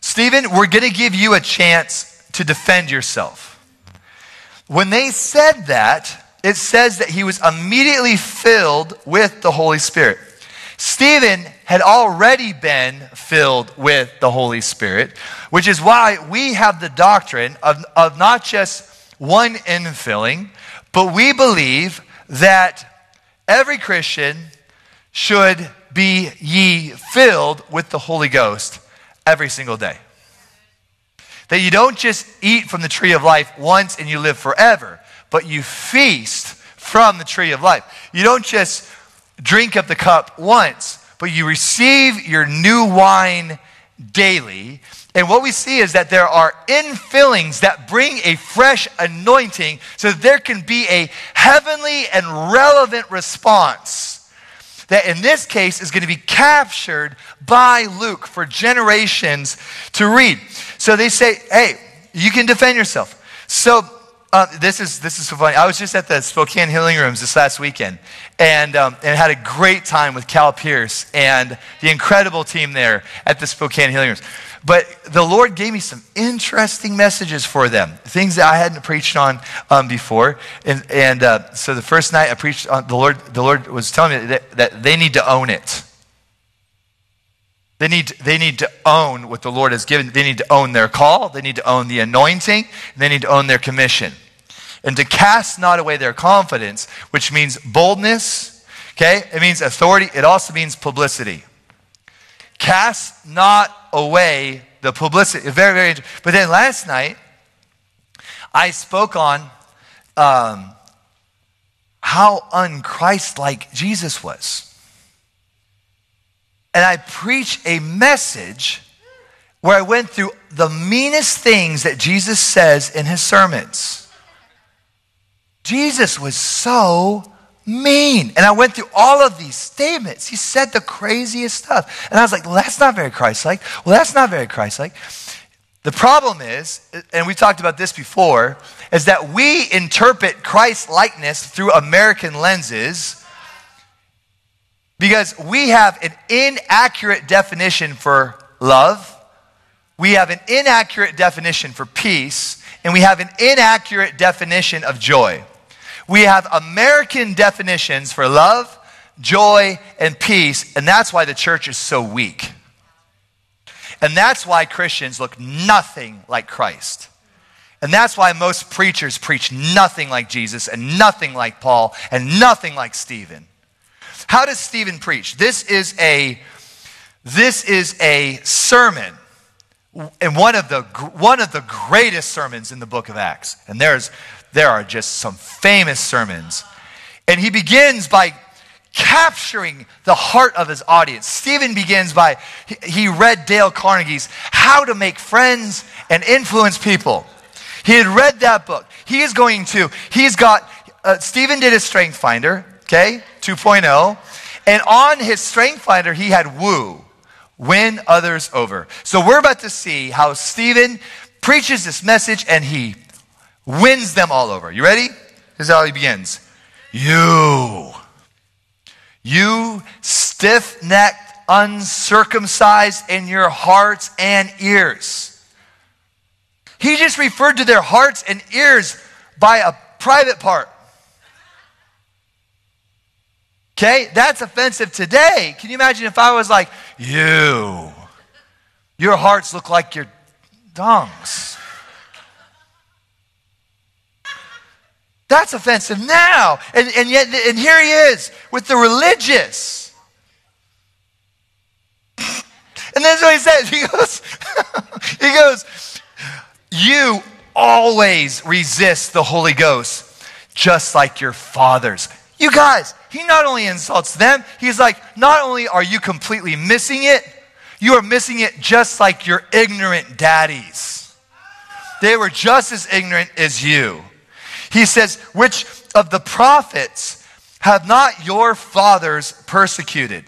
Stephen, we're going to give you a chance to defend yourself. When they said that, it says that he was immediately filled with the Holy Spirit. Stephen had already been filled with the Holy Spirit, which is why we have the doctrine of, of not just one infilling, but we believe that every Christian should be ye filled with the Holy Ghost every single day. That you don't just eat from the tree of life once and you live forever, but you feast from the tree of life. You don't just drink of the cup once, but you receive your new wine daily. And what we see is that there are infillings that bring a fresh anointing so there can be a heavenly and relevant response that in this case is going to be captured by Luke for generations to read. So they say, hey, you can defend yourself. So uh, this is this is so funny. I was just at the Spokane Healing Rooms this last weekend, and um, and had a great time with Cal Pierce and the incredible team there at the Spokane Healing Rooms. But the Lord gave me some interesting messages for them, things that I hadn't preached on um, before. And, and uh, so the first night I preached on, the Lord, the Lord was telling me that, that they need to own it. They need, they need to own what the Lord has given. They need to own their call. They need to own the anointing. They need to own their commission. And to cast not away their confidence, which means boldness, okay? It means authority. It also means publicity. Cast not away the publicity. Very, very But then last night, I spoke on um, how unchristlike Jesus was. And I preached a message where I went through the meanest things that Jesus says in his sermons. Jesus was so mean. And I went through all of these statements. He said the craziest stuff. And I was like, well, that's not very Christ like. Well, that's not very Christ like. The problem is, and we talked about this before, is that we interpret Christ likeness through American lenses because we have an inaccurate definition for love, we have an inaccurate definition for peace, and we have an inaccurate definition of joy. We have American definitions for love, joy, and peace, and that's why the church is so weak. And that's why Christians look nothing like Christ. And that's why most preachers preach nothing like Jesus and nothing like Paul and nothing like Stephen. How does Stephen preach? This is a this is a sermon and one of the one of the greatest sermons in the book of Acts. And there's there are just some famous sermons. And he begins by capturing the heart of his audience. Stephen begins by, he read Dale Carnegie's How to Make Friends and Influence People. He had read that book. He is going to, he's got, uh, Stephen did his Strength Finder, okay, 2.0. And on his Strength Finder, he had woo, win others over. So we're about to see how Stephen preaches this message and he wins them all over. You ready? This is how he begins. You, you stiff necked, uncircumcised in your hearts and ears. He just referred to their hearts and ears by a private part. Okay? That's offensive today. Can you imagine if I was like, you, your hearts look like your dungs? That's offensive now. And, and yet, and here he is with the religious. And that's what he says. He goes, he goes, you always resist the Holy Ghost just like your fathers. You guys, he not only insults them, he's like, not only are you completely missing it, you are missing it just like your ignorant daddies. They were just as ignorant as you. He says, which of the prophets have not your fathers persecuted?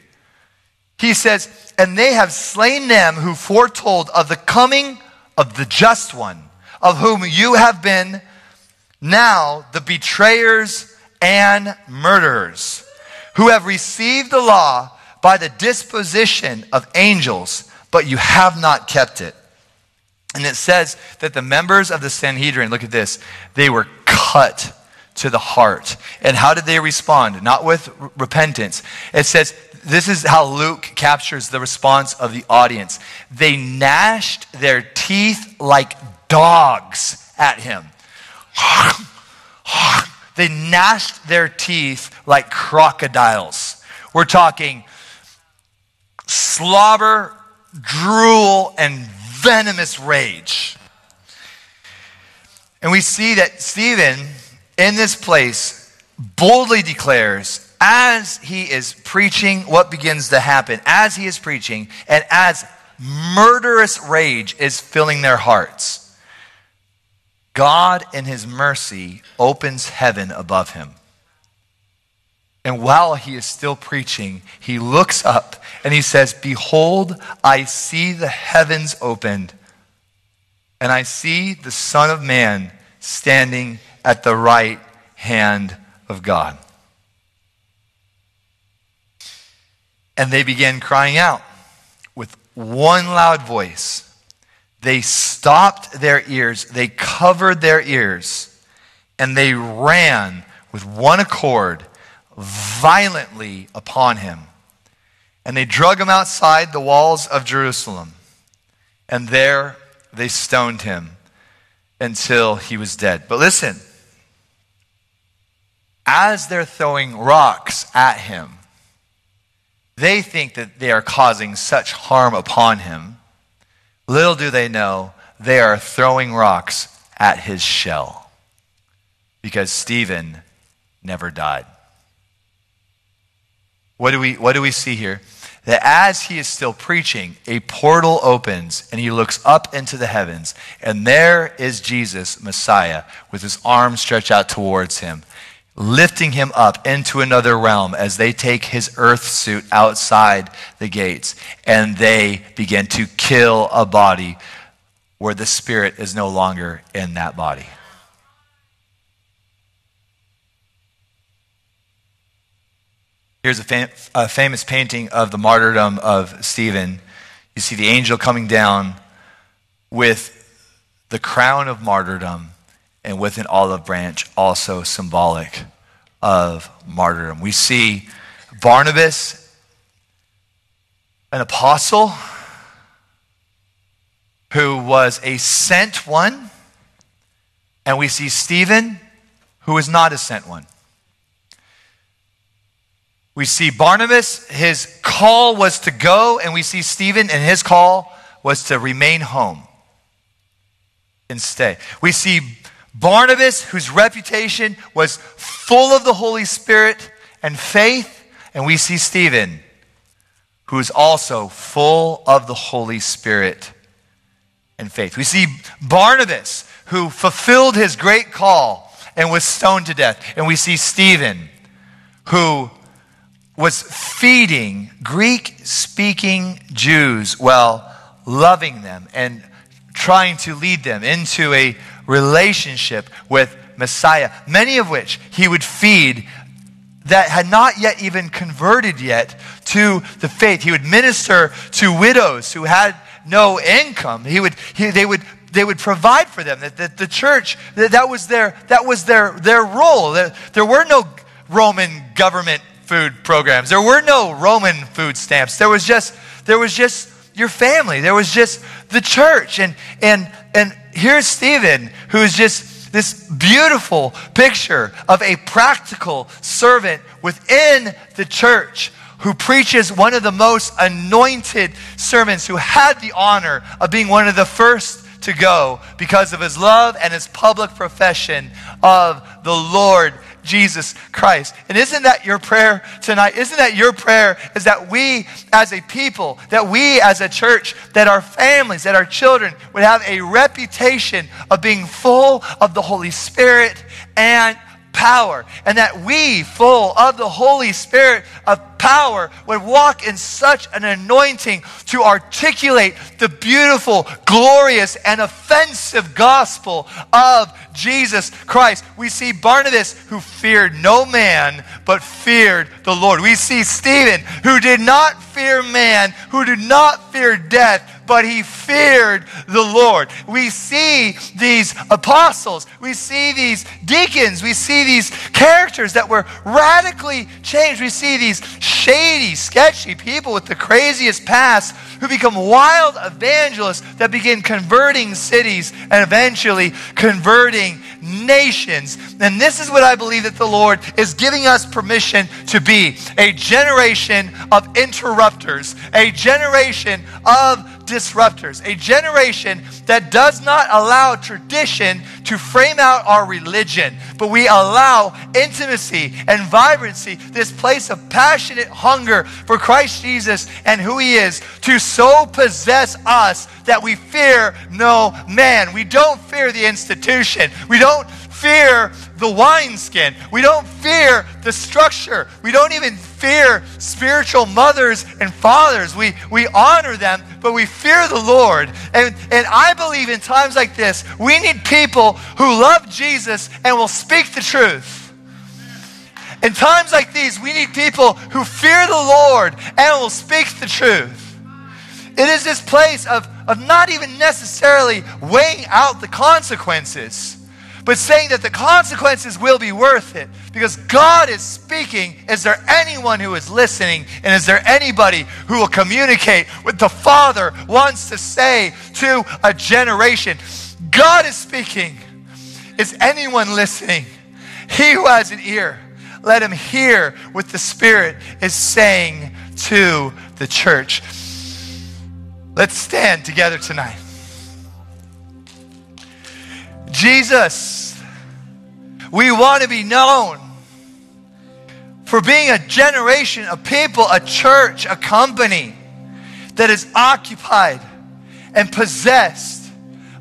He says, and they have slain them who foretold of the coming of the just one, of whom you have been now the betrayers and murderers, who have received the law by the disposition of angels, but you have not kept it. And it says that the members of the Sanhedrin, look at this, they were cut to the heart. And how did they respond? Not with repentance. It says, this is how Luke captures the response of the audience. They gnashed their teeth like dogs at him. they gnashed their teeth like crocodiles. We're talking slobber, drool, and venomous rage. And we see that Stephen, in this place, boldly declares as he is preaching what begins to happen, as he is preaching, and as murderous rage is filling their hearts, God, in his mercy, opens heaven above him. And while he is still preaching, he looks up and he says, Behold, I see the heavens opened, and I see the Son of Man standing at the right hand of God. And they began crying out with one loud voice. They stopped their ears, they covered their ears, and they ran with one accord violently upon him. And they drug him outside the walls of Jerusalem. And there they stoned him until he was dead. But listen, as they're throwing rocks at him, they think that they are causing such harm upon him. Little do they know, they are throwing rocks at his shell because Stephen never died. What do we, what do we see here? That as he is still preaching, a portal opens and he looks up into the heavens, and there is Jesus, Messiah, with his arms stretched out towards him lifting him up into another realm as they take his earth suit outside the gates and they begin to kill a body where the spirit is no longer in that body. Here's a, fam- a famous painting of the martyrdom of Stephen. You see the angel coming down with the crown of martyrdom and with an olive branch, also symbolic of martyrdom. We see Barnabas, an apostle who was a sent one, and we see Stephen, who is not a sent one. We see Barnabas, his call was to go, and we see Stephen, and his call was to remain home and stay. We see Barnabas, whose reputation was full of the Holy Spirit and faith, and we see Stephen, who is also full of the Holy Spirit and faith. We see Barnabas, who fulfilled his great call and was stoned to death. And we see Stephen, who was feeding Greek speaking Jews while loving them and trying to lead them into a relationship with Messiah, many of which he would feed that had not yet even converted yet to the faith. He would minister to widows who had no income. He would, he, they would they would provide for them. That, that the church, that, that was their, that was their, their role. There, there were no Roman government food programs. There were no Roman food stamps. There was just, there was just your family. There was just the church. And, and, and here's Stephen, who's just this beautiful picture of a practical servant within the church who preaches one of the most anointed sermons, who had the honor of being one of the first to go because of his love and his public profession of the Lord Jesus Christ. And isn't that your prayer tonight? Isn't that your prayer? Is that we as a people, that we as a church, that our families, that our children would have a reputation of being full of the Holy Spirit and power, and that we, full of the Holy Spirit of power, would walk in such an anointing to articulate the beautiful, glorious, and offensive gospel of Jesus Christ. We see Barnabas, who feared no man, but feared the Lord. We see Stephen, who did not fear man, who did not fear death, but he feared the Lord. We see these apostles, we see these deacons, we see these characters that were radically changed. We see these shady, sketchy people with the craziest past who become wild evangelists that begin converting cities and eventually converting nations. And this is what I believe that the Lord is giving us permission to be a generation of interrupters, a generation of disruptors, a generation that does not allow tradition to frame out our religion, but we allow intimacy and vibrancy, this place of passionate hunger for Christ Jesus and who He is, to so possess us that we fear no man. We don't fear the institution. We don't fear the wineskin. We don't fear the structure. We don't even fear spiritual mothers and fathers. We, we honor them, but we fear the Lord. And, and I believe in times like this, we need people who love Jesus and will speak the truth. In times like these, we need people who fear the Lord and will speak the truth. It is this place of, of not even necessarily weighing out the consequences but saying that the consequences will be worth it because God is speaking. Is there anyone who is listening? And is there anybody who will communicate what the Father wants to say to a generation? God is speaking. Is anyone listening? He who has an ear, let him hear what the Spirit is saying to the church. Let's stand together tonight. Jesus, we want to be known for being a generation a people, a church, a company that is occupied and possessed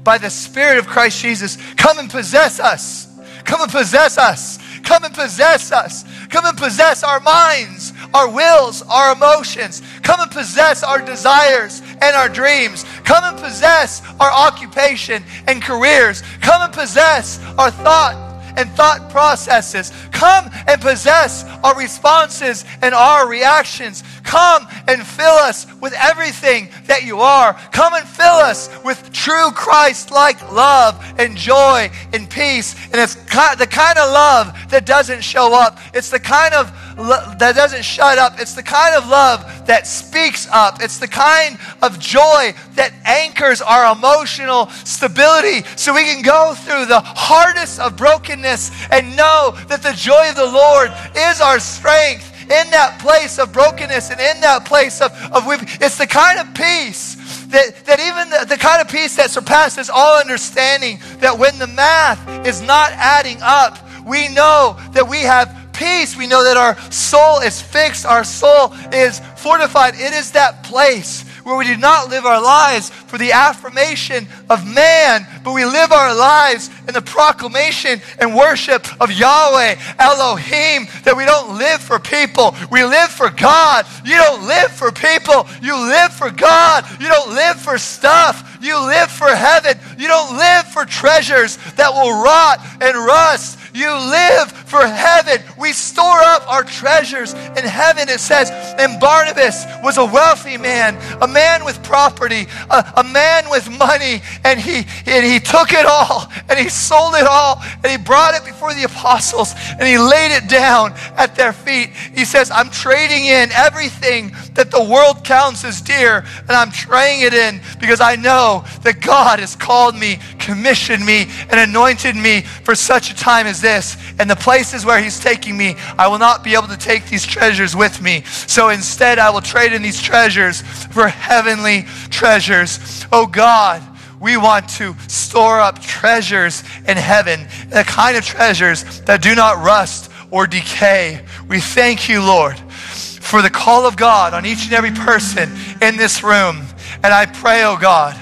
by the Spirit of Christ Jesus. Come and possess us. Come and possess us. Come and possess us. Come and possess our minds, our wills, our emotions. Come and possess our desires and our dreams. Come and possess our occupation and careers. Come and possess our thought and thought processes. Come and possess our responses and our reactions. Come and fill us with everything that you are. Come and fill us with true Christ like love and joy and peace. And it's the kind of love that doesn't show up. It's the kind of that doesn't shut up. It's the kind of love that speaks up. It's the kind of joy that anchors our emotional stability so we can go through the hardest of brokenness and know that the joy of the Lord is our strength in that place of brokenness and in that place of, of it's the kind of peace that, that even the, the kind of peace that surpasses all understanding that when the math is not adding up we know that we have peace. We know that our soul is fixed, our soul is fortified. It is that place where we do not live our lives for the affirmation of man, but we live our lives in the proclamation and worship of Yahweh, Elohim, that we don't live for people, we live for God. You don't live for people, you live for God. You don't live for stuff, you live for heaven. You don't live for treasures that will rot and rust. You live for heaven. We store up our treasures in heaven. It says, and Barnabas was a wealthy man, a man with property, a, a man with money, and he, and he took it all and he sold it all and he brought it before the apostles and he laid it down at their feet. He says, I'm trading in everything that the world counts as dear and I'm trading it in because I know that God has called me, commissioned me, and anointed me for such a time as this. And the places where He's taking me, I will not be able to take these treasures with me. So instead, I will trade in these treasures for heavenly treasures. Oh God we want to store up treasures in heaven, the kind of treasures that do not rust or decay. We thank you, Lord, for the call of God on each and every person in this room. And I pray, oh God,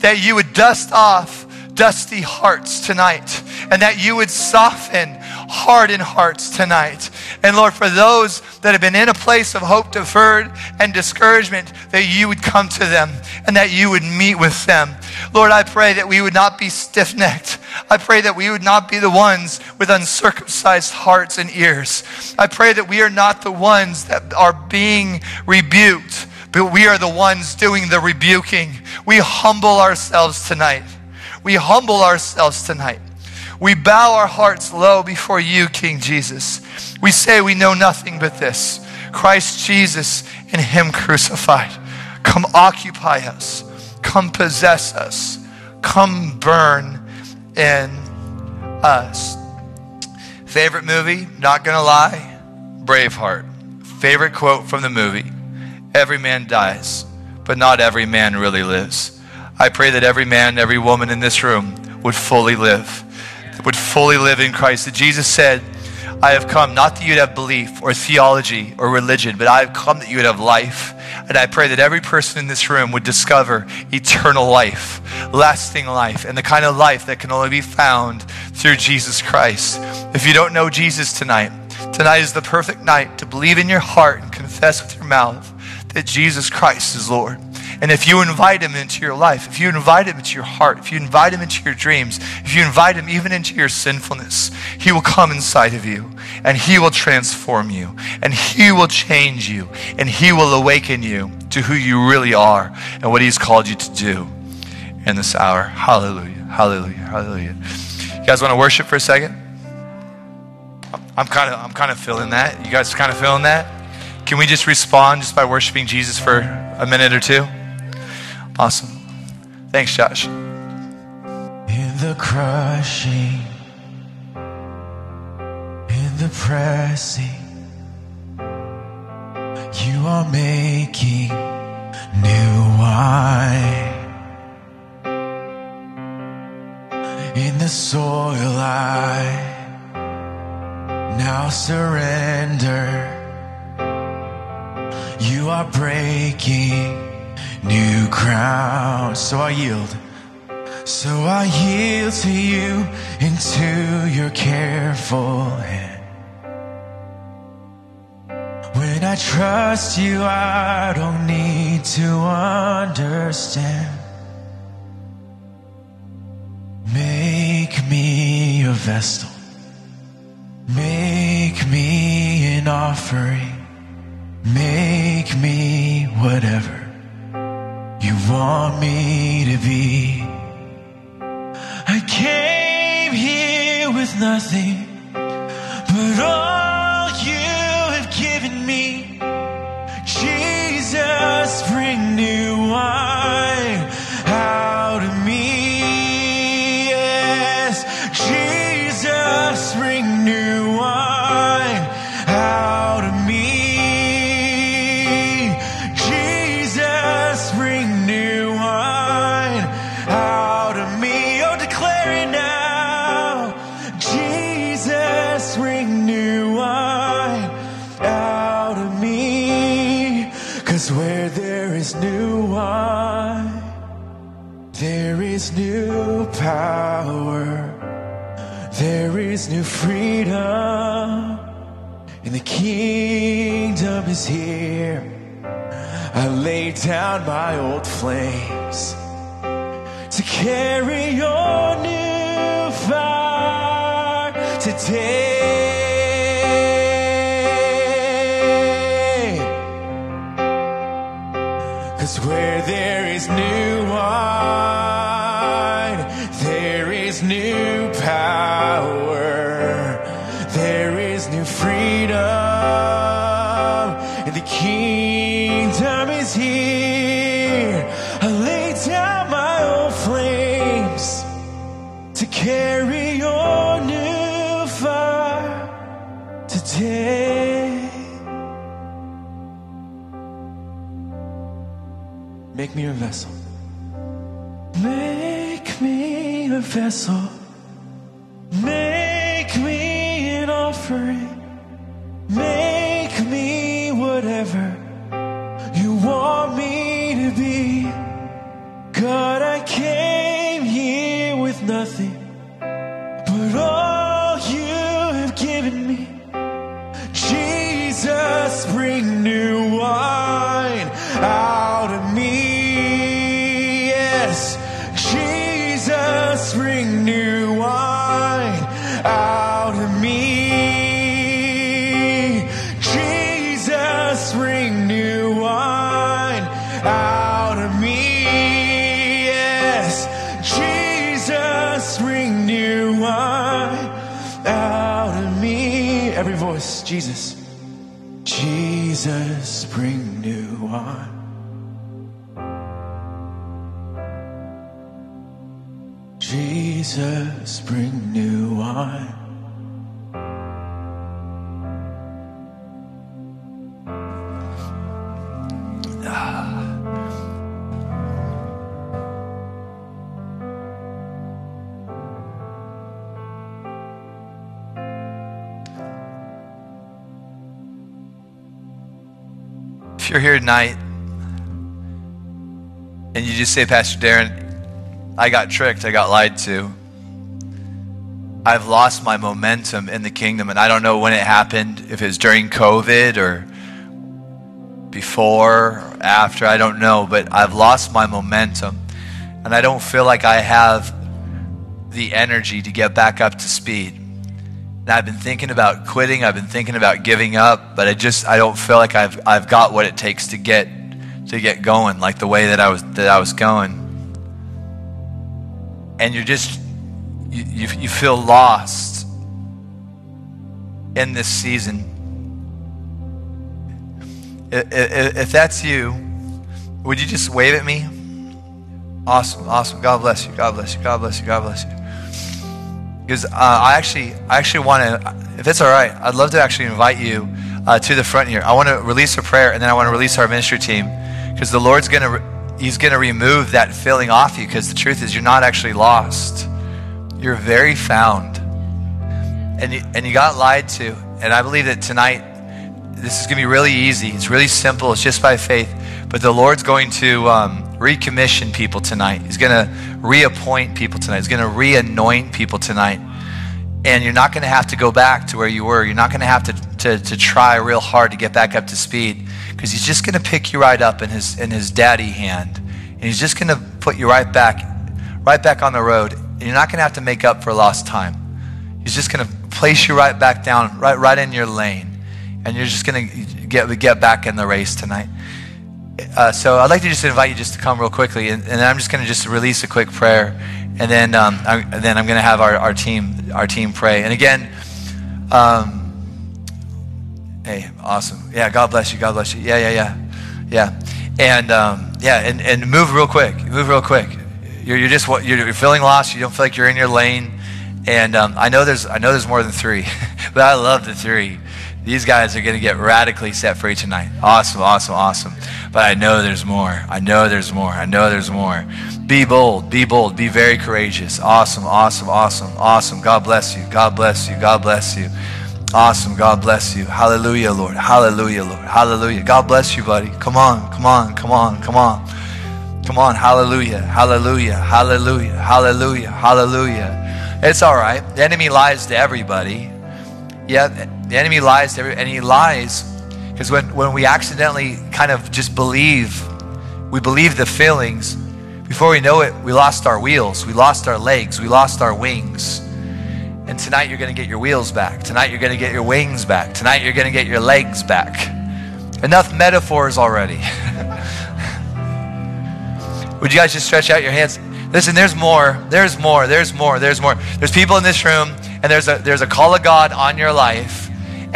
that you would dust off dusty hearts tonight and that you would soften hardened hearts tonight. And Lord, for those that have been in a place of hope deferred and discouragement, that you would come to them and that you would meet with them. Lord, I pray that we would not be stiff necked. I pray that we would not be the ones with uncircumcised hearts and ears. I pray that we are not the ones that are being rebuked, but we are the ones doing the rebuking. We humble ourselves tonight. We humble ourselves tonight. We bow our hearts low before you, King Jesus. We say we know nothing but this Christ Jesus and Him crucified. Come occupy us. Come possess us. Come burn in us. Favorite movie? Not gonna lie. Braveheart. Favorite quote from the movie? Every man dies, but not every man really lives. I pray that every man, every woman in this room would fully live, would fully live in Christ. That Jesus said, I have come not that you'd have belief or theology or religion, but I have come that you would have life. And I pray that every person in this room would discover eternal life, lasting life, and the kind of life that can only be found through Jesus Christ. If you don't know Jesus tonight, tonight is the perfect night to believe in your heart and confess with your mouth that Jesus Christ is Lord. And if you invite him into your life, if you invite him into your heart, if you invite him into your dreams, if you invite him even into your sinfulness, he will come inside of you and he will transform you and he will change you and he will awaken you to who you really are and what he's called you to do in this hour. Hallelujah. Hallelujah. Hallelujah. You guys want to worship for a second? I'm kind of I'm kind of feeling that. You guys kind of feeling that? Can we just respond just by worshiping Jesus for a minute or two? Awesome. Thanks, Josh. In the crushing, in the pressing, you are making new wine. In the soil, I now surrender. You are breaking new ground. So I yield. So I yield to you into your careful hand. When I trust you, I don't need to understand. Make me a vessel. Make me an offering. Make me whatever you want me to be. I came here with nothing but all you have given me. Jesus, bring new wine power. There is new freedom, and the kingdom is here. I lay down my old flames to carry your new fire today. Cause where there me a vessel. Make me a vessel. If you're here tonight and you just say, Pastor Darren, I got tricked, I got lied to. I've lost my momentum in the kingdom, and I don't know when it happened, if it was during COVID or before or after, I don't know, but I've lost my momentum, and I don't feel like I have the energy to get back up to speed. And I've been thinking about quitting, I've been thinking about giving up, but I just I don't feel like I've I've got what it takes to get to get going like the way that I was that I was going. And you're just you, you, you feel lost in this season. If, that's you would you just wave at me? Awesome awesome. God bless you god bless you god bless you god bless you because uh, i actually i actually want to if it's all right i'd love to actually invite you uh, to the front here i want to release a prayer and then i want to release our ministry team because the lord's going to re- He's to remove that feeling off you because the truth is you're not actually lost. You're very found. And you, and you got lied to. And I believe that tonight, this is going to be really easy. It's really simple. It's just by faith. But the Lord's going to um, recommission people tonight. He's going to reappoint people tonight. He's going to re-anoint people tonight. And you're not going to have to go back to where you were. You're not going to have to, to, to try real hard to get back up to speed because he's just going to pick you right up in his in his daddy hand and he's just going to put you right back right back on the road and you're not going to have to make up for lost time he's just going to place you right back down right right in your lane and you're just going to get get back in the race tonight uh, so I'd like to just invite you just to come real quickly, and, and I'm just going to just release a quick prayer, and then um, I, and then I'm going to have our, our team our team pray. And again, um, Hey, awesome. Yeah, God bless you. God bless you. Yeah, yeah, yeah. Yeah. And um, yeah, and, and move real quick. Move real quick. You're, you're just you're, feeling lost. You don't feel like you're in your lane. And um, I know there's I know there's more than three, but I love the three. These guys are going to get radically set free tonight. Awesome, awesome, awesome. But I know there's more. I know there's more. I know there's more. Be bold. Be bold. Be very courageous. Awesome, awesome, awesome, awesome. God bless you. God bless you. God bless you. Awesome. God bless you. Hallelujah, Lord. Hallelujah, Lord. Hallelujah. God bless you, buddy. Come on, come on, come on, come on. Come on. Hallelujah. Hallelujah. Hallelujah. Hallelujah. Hallelujah. It's all right. The enemy lies to everybody. Yeah, the enemy lies to every, and he lies because when, when we accidentally kind of just believe, we believe the feelings, before we know it, we lost our wheels, we lost our legs, we lost our wings. And tonight you're going to get your wheels back. Tonight you're going to get your wings back. Tonight you're going to get your legs back. Enough metaphors already. Would you guys just stretch out your hands? Listen, there's more. There's more. There's more. There's more. There's people in this room, and there's a there's a call of God on your life,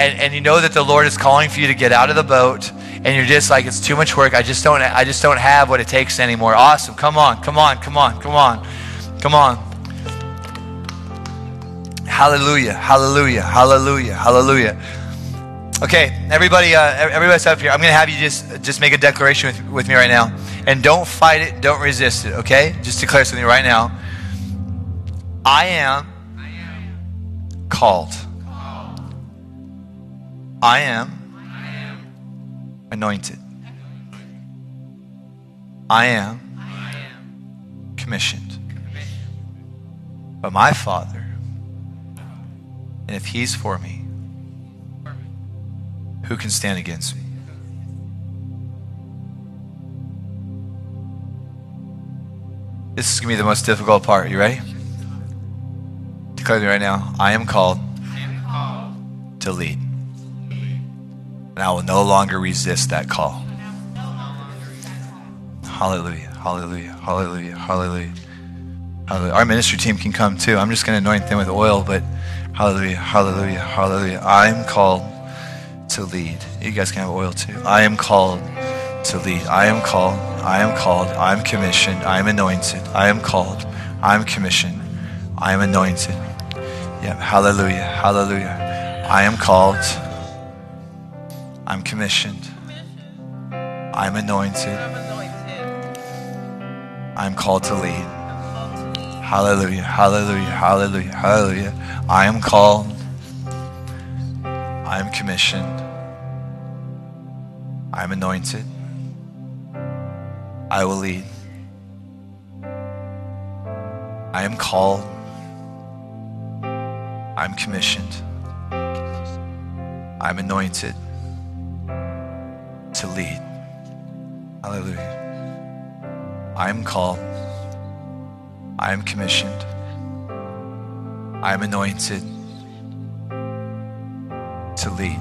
and, and you know that the Lord is calling for you to get out of the boat, and you're just like, it's too much work. I just don't I just don't have what it takes anymore. Awesome. Come on, come on, come on, come on, come on. Hallelujah, hallelujah, hallelujah, hallelujah. Okay, everybody, uh, everybody up here. I'm going to have you just just make a declaration with, with me right now. And don't fight it, don't resist it, okay? Just declare something right now. I am called. I am anointed. I am commissioned by my Father. And if He's for me, who can stand against me? This is going to be the most difficult part. You ready? Declare me right now I am called to lead. And I will no longer resist that call. Hallelujah, hallelujah, hallelujah, hallelujah. hallelujah. Our ministry team can come too. I'm just going to anoint them with oil, but hallelujah, hallelujah, hallelujah. I'm called to lead. You guys can have oil too. I am called to lead. I am called. I am called. I am commissioned. I am anointed. I am called. I am commissioned. I am anointed. Yeah, hallelujah, hallelujah. I am called. I'm commissioned. I'm anointed. I'm called to lead. Hallelujah, hallelujah, hallelujah, hallelujah. I am called. I am commissioned. I am anointed. I will lead. I am called. I'm commissioned. I'm anointed to lead. Hallelujah. I am called. I am commissioned. I am anointed to lead.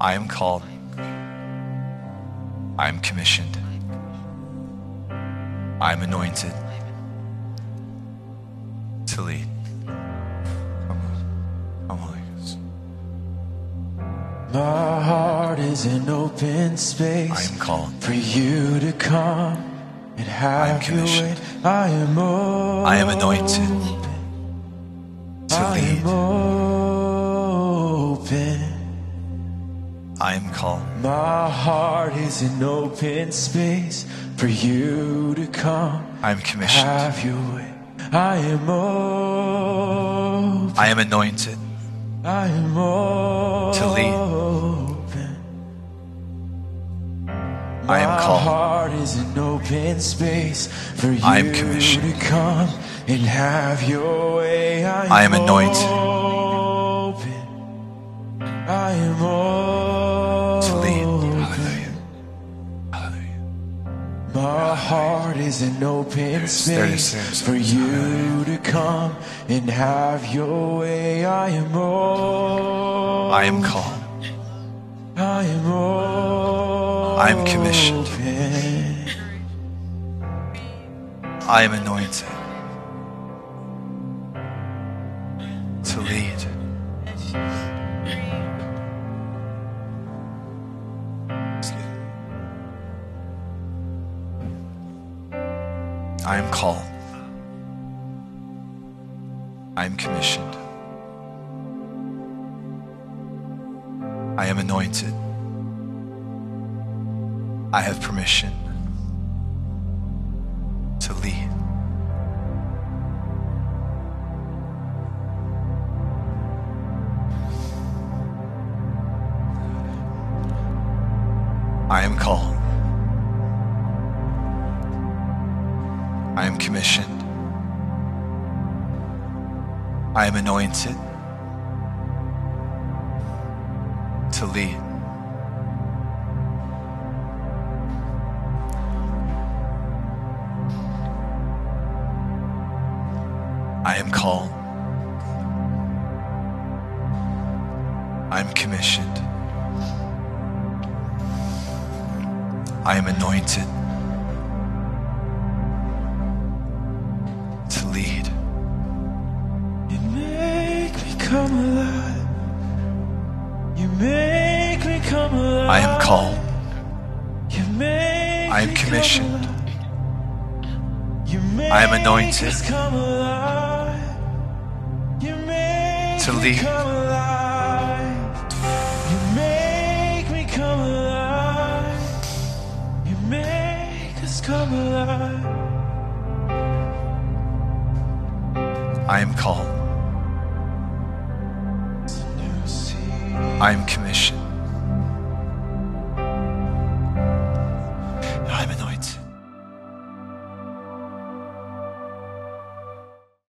I am called. I am commissioned. I am anointed to lead. My heart is an open space. I am called. for you to come and have your way. commissioned. I am I am anointed to I am lead. open. I am called. My heart is an open space for you to come. I am commissioned. Have your way. I am open. I am anointed I am open. To lead. I am called. heart is an open space for you I am commissioned. to come and have your way. I am, I am anointed. Open. I am My heart is an open there it is, space there it is. for you to come and have your way. I am all. I am called. I am all. I am commissioned. I am anointed commissioned. I am anointed. I have permission